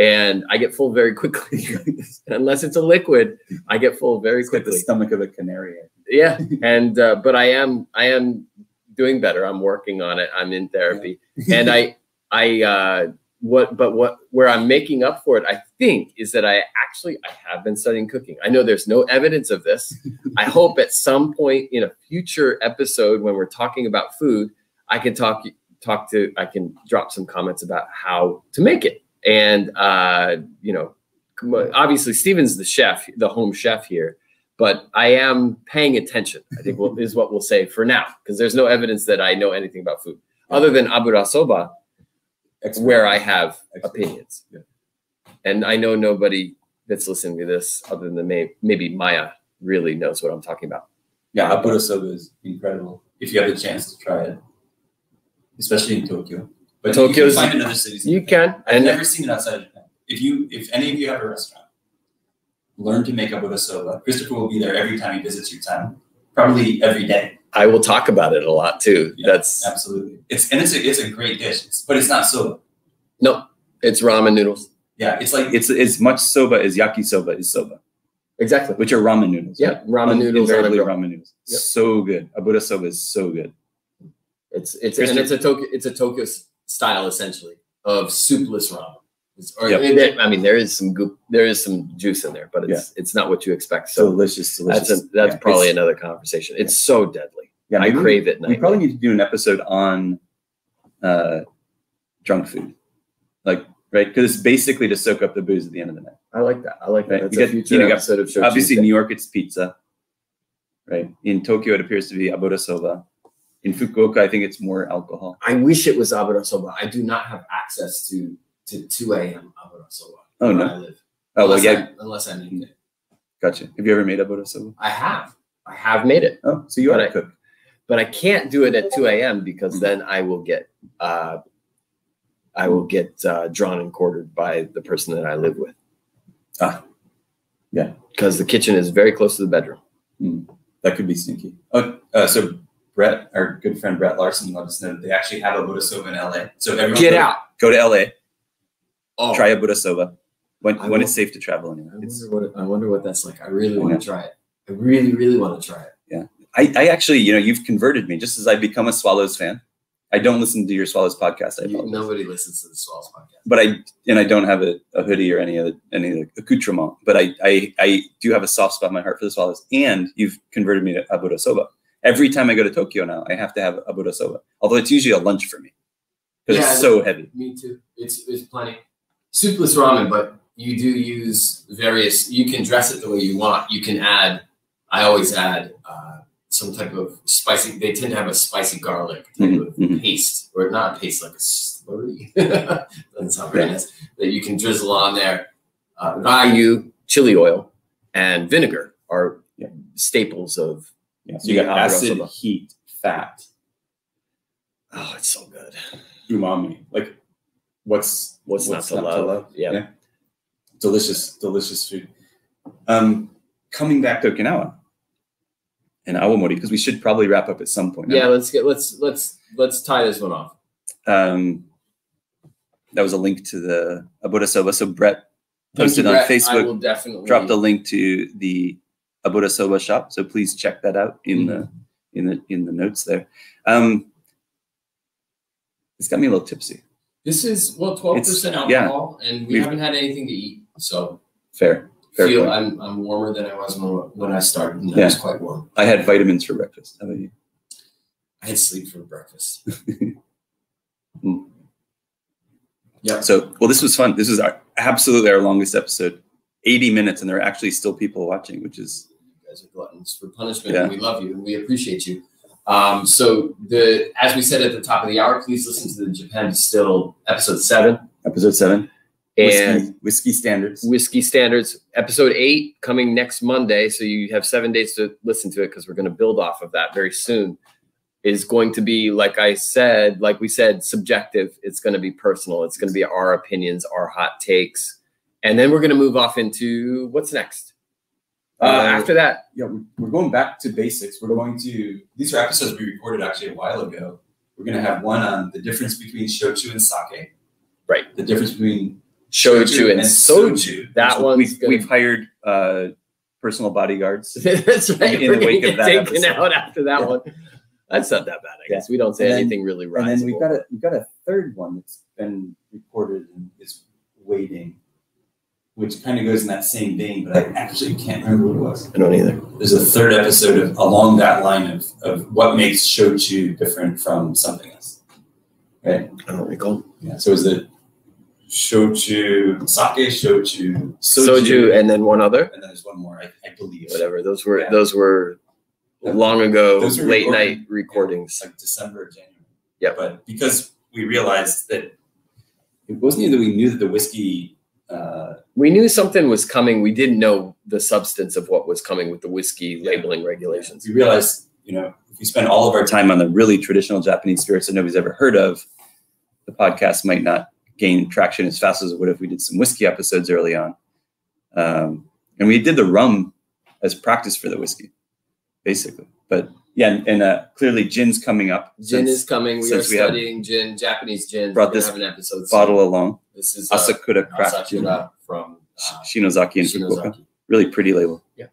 and I get full very quickly. [LAUGHS] Unless it's a liquid, I get full very It's like the stomach of a canary. Yeah, and uh, but I am I am doing better. I'm working on it. I'm in therapy, and I I uh, what but what where I'm making up for it, I think, is that I actually I have been studying cooking. I know there's no evidence of this. I [LAUGHS] hope at some point in a future episode when we're talking about food, I can talk talk to I can drop some comments about how to make it. And uh, you know, obviously Stephen's the chef, the home chef here, but I am paying attention. I think will, [LAUGHS] is what we'll say for now, because there's no evidence that I know anything about food other than abura soba, where I have Expert. opinions. Yeah. And I know nobody that's listening to this, other than may, maybe Maya, really knows what I'm talking about. Yeah, Abura soba is incredible if you have the chance to try it, especially in Tokyo. But you Tokyo's- can find it in other cities. You can, I've and never seen it outside of Japan. If you, if any of you have a restaurant, learn to make abura soba. Christopher will be there every time he visits your town, probably every day. I will talk about it a lot too. Yeah, That's Absolutely, it's and it's a, it's a great dish, It's- but it's not soba. no, it's ramen noodles. Yeah, it's like It's as much soba as yakisoba is soba, Exactly. which are ramen noodles. Yeah, right? ramen um, noodles on Invariably ramen noodles. Yep. So good. Abura soba is so good. It's it's and it's a Tokyo it's a Tokyo s- style essentially of soupless ramen. Or Yep. there- I mean, there is some goop, there is some juice in there, but it's it's not what you expect. So delicious, delicious. that's a, that's Yeah, probably another conversation. It's so deadly. yeah, I we- crave it. We probably need to do an episode on uh, drunk food, like right, because it's basically to soak up the booze at the end of the night. I like that. I like that. Right. That's You a get- you know, episode of Show Obviously, Tuesday. New York it's pizza, right? In Tokyo, it appears to be abura soba. In Fukuoka, I think it's more alcohol. I wish it was abura soba. I do not have access to to 2 a.m. abura soba. Oh no! I live. Oh well, unless yeah, I, unless I make it. gotcha. Have you ever made abura soba? I have. I have made it. Oh, so you But are a cook. but I can't do it at 2 a.m. because then I will get uh, I will get uh, drawn and quartered by the person that I live with. Ah. Yeah. because the kitchen is very close to the bedroom. that could be sneaky. Oh, uh, so Brett, our good friend Brett Larson, let us know that they actually have abura soba in LA. So everyone Get out! Go to LA, Oh, try abura soba when I when will- it's safe to travel anywhere. I wonder what I wonder what that's like. I really want to try it. I really, really want to try it. Yeah. I, I actually, you know, you've converted me just as I've become a Swallows fan. I don't listen to your Swallows podcast. I You- apologize. nobody listens to the Swallows podcast. but I and I don't have a, a hoodie or any of the, any of the accoutrement. But I, I I do have a soft spot in my heart for the Swallows. And you've converted me to abura soba. Every time I go to Tokyo now, I have to have abura soba. Although it's usually a lunch for me because Yeah, it's so heavy. Me too. It's it's plenty. Soupless ramen, but you do use various. You can dress it the way you want. You can add. I always add uh, some type of spicy. They tend to have a spicy garlic type Mhm, of mhm. paste, or not a paste, like a slurry. [LAUGHS] Doesn't sound very Yeah. nice. That you can drizzle on there. Uh, rayu, chili oil, and vinegar are Yeah. staples of. Yeah, so you got acid, heat, fat, Oh, it's so good. umami. Like, what's What's, not to love? Yeah. Yeah. delicious, delicious food. Um, coming back To Okinawa, and awamori because we should probably wrap up at some point. Yeah, let's get let's let's let's tie this one off. Um, that was a link to the Abura Soba. So Brett posted on Brett. I Facebook, will definitely dropped a link to the Abura Soba shop. So please check that out in the Mm-hmm. in the in the notes there. Um, it's got me a little tipsy. This is well, twelve percent It's- yeah. alcohol, and we haven't had anything to eat, so Fair, fair feel point. I'm I'm warmer than I was when, when I started. And Yeah. I was quite warm. I had vitamins for breakfast. How about you? I had sleep for breakfast. [LAUGHS] Yeah. So, well, this was fun. This is our absolutely our longest episode, 80 minutes, and there are actually still people watching, which is You a gluttons for punishment, Yeah. and we love you and we appreciate you. Um, so the as we said at the top of the hour, please listen to the Japan Distilled episode seven episode seven. and whiskey, whiskey standards. Whiskey Standards episode eight coming next Monday. So you have seven days to listen to it because we're going to build off of that very soon. Is going to be like I said, like we said, subjective. It's going to be personal. It's going to be our opinions, our hot takes, and then we're going to move off into what's next. Uh, after that, yeah, we're, we're going back to basics. We're going to these are episodes we recorded actually a while ago. We're going to have one on the difference between shochu and sake. Right. The difference between shochu and soju. That one we've, we've hired uh, personal bodyguards. [LAUGHS] That's right. In We're the wake of that taken episode. out after that Yeah. one. That's not that bad, I guess. We don't say And then- anything really right. And then we've got a we've got a third one that's been recorded and is waiting, which kind of goes in that same vein, but I actually can't remember what it was. I don't either. There's a third episode of along that line of, of what makes shochu different from something else. Right? I don't recall. Yeah. So is it shochu, sake, shochu, Soju, and then one other. and then there's one more, I, I believe. Whatever. Those were Yeah. those were long ago Those were late night recordings. like December, January. Yeah, But because we realized that it wasn't even that we knew that the whiskey, uh, We knew something was coming. We didn't know the substance of what was coming with the whiskey Yeah. labeling regulations. we realized, you know, if we spend all of our time on the really traditional Japanese spirits that nobody's ever heard of, the podcast might not gain traction as fast as it would if we did some whiskey episodes early on. Um, and we did the rum as practice for the whiskey, basically. But yeah, and, and uh, clearly gin's coming up. Gin since is coming. We are we studying gin, Japanese gin. brought We're this an episode. soon. bottle along. This is uh, Asakura Craft Gin, Asakura from uh, Shinozaki and Fukuoka. Really pretty label. Yeah.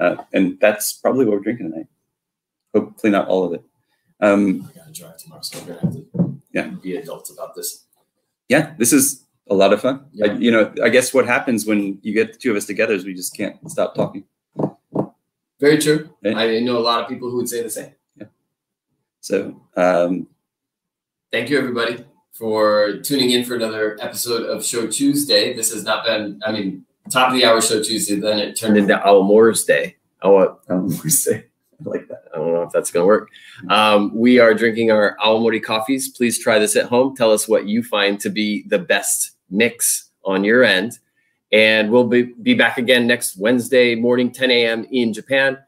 Uh, and that's probably what we're drinking tonight. Hopefully not all of it. Um, I gotta drive tomorrow, so I'm gonna have to Yeah. be adults about this. yeah, this is a lot of fun. Yeah. I, you know, I guess what happens when you get the two of us together is we just can't stop talking. Very true. Right. I know a lot of people who would say the same. Yeah. So um, Thank you, everybody, for tuning in for another episode of Shochu'sday. This has not been, I mean, top of the hour Shochu'sday, then it turned into Our Moore's Day. Our um, we say I like that. I don't know if that's going to work. Um, we are drinking our Awamori coffees. Please try this at home. Tell us what you find to be the best mix on your end. And we'll be, be back again next Wednesday morning, 10 a.m. in Japan,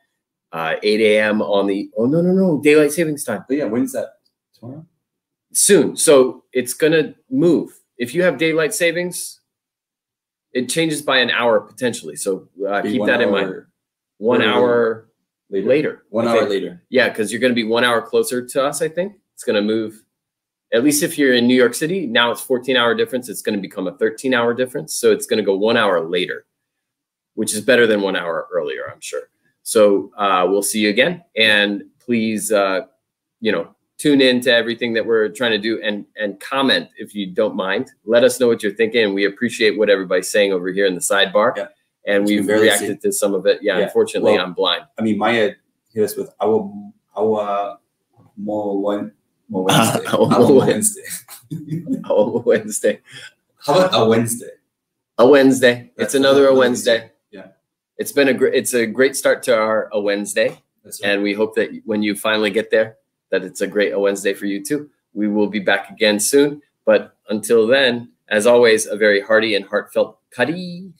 uh, 8 a.m. on the, oh, no, no, no, daylight savings time But yeah, when's that? Tomorrow? Soon. So it's going to move. If you have daylight savings, it changes by an hour potentially. So uh, keep that in mind. One hour Later. later. One I hour think. later. Yeah, because you're going to be one hour closer to us. I think it's going to move. At least if you're in New York City, now it's 14 hour difference. It's going to become a 13 hour difference. So it's going to go one hour later, which is better than one hour earlier, I'm sure. So uh, we'll see you again, and please, uh, you know, tune in to everything that we're trying to do, and and comment if you don't mind. Let us know what you're thinking. And we appreciate what everybody's saying over here in the sidebar, Yeah. and we've reacted to some of it. Yeah, Yeah. unfortunately, Well, I'm blind. I mean, Maya hit us with our uh, our more one more [LAUGHS] Wednesday. Our Our Wednesday. Oh, [LAUGHS] Wednesday. How about a Wednesday? A Wednesday. That's it's another a Wednesday. Yeah. It's been a great it's a great start to our a Wednesday. Right. And we hope that when you finally get there, that it's a great Wednesday for you too. We will be back again soon. But until then, as always, a very hearty and heartfelt cuddy.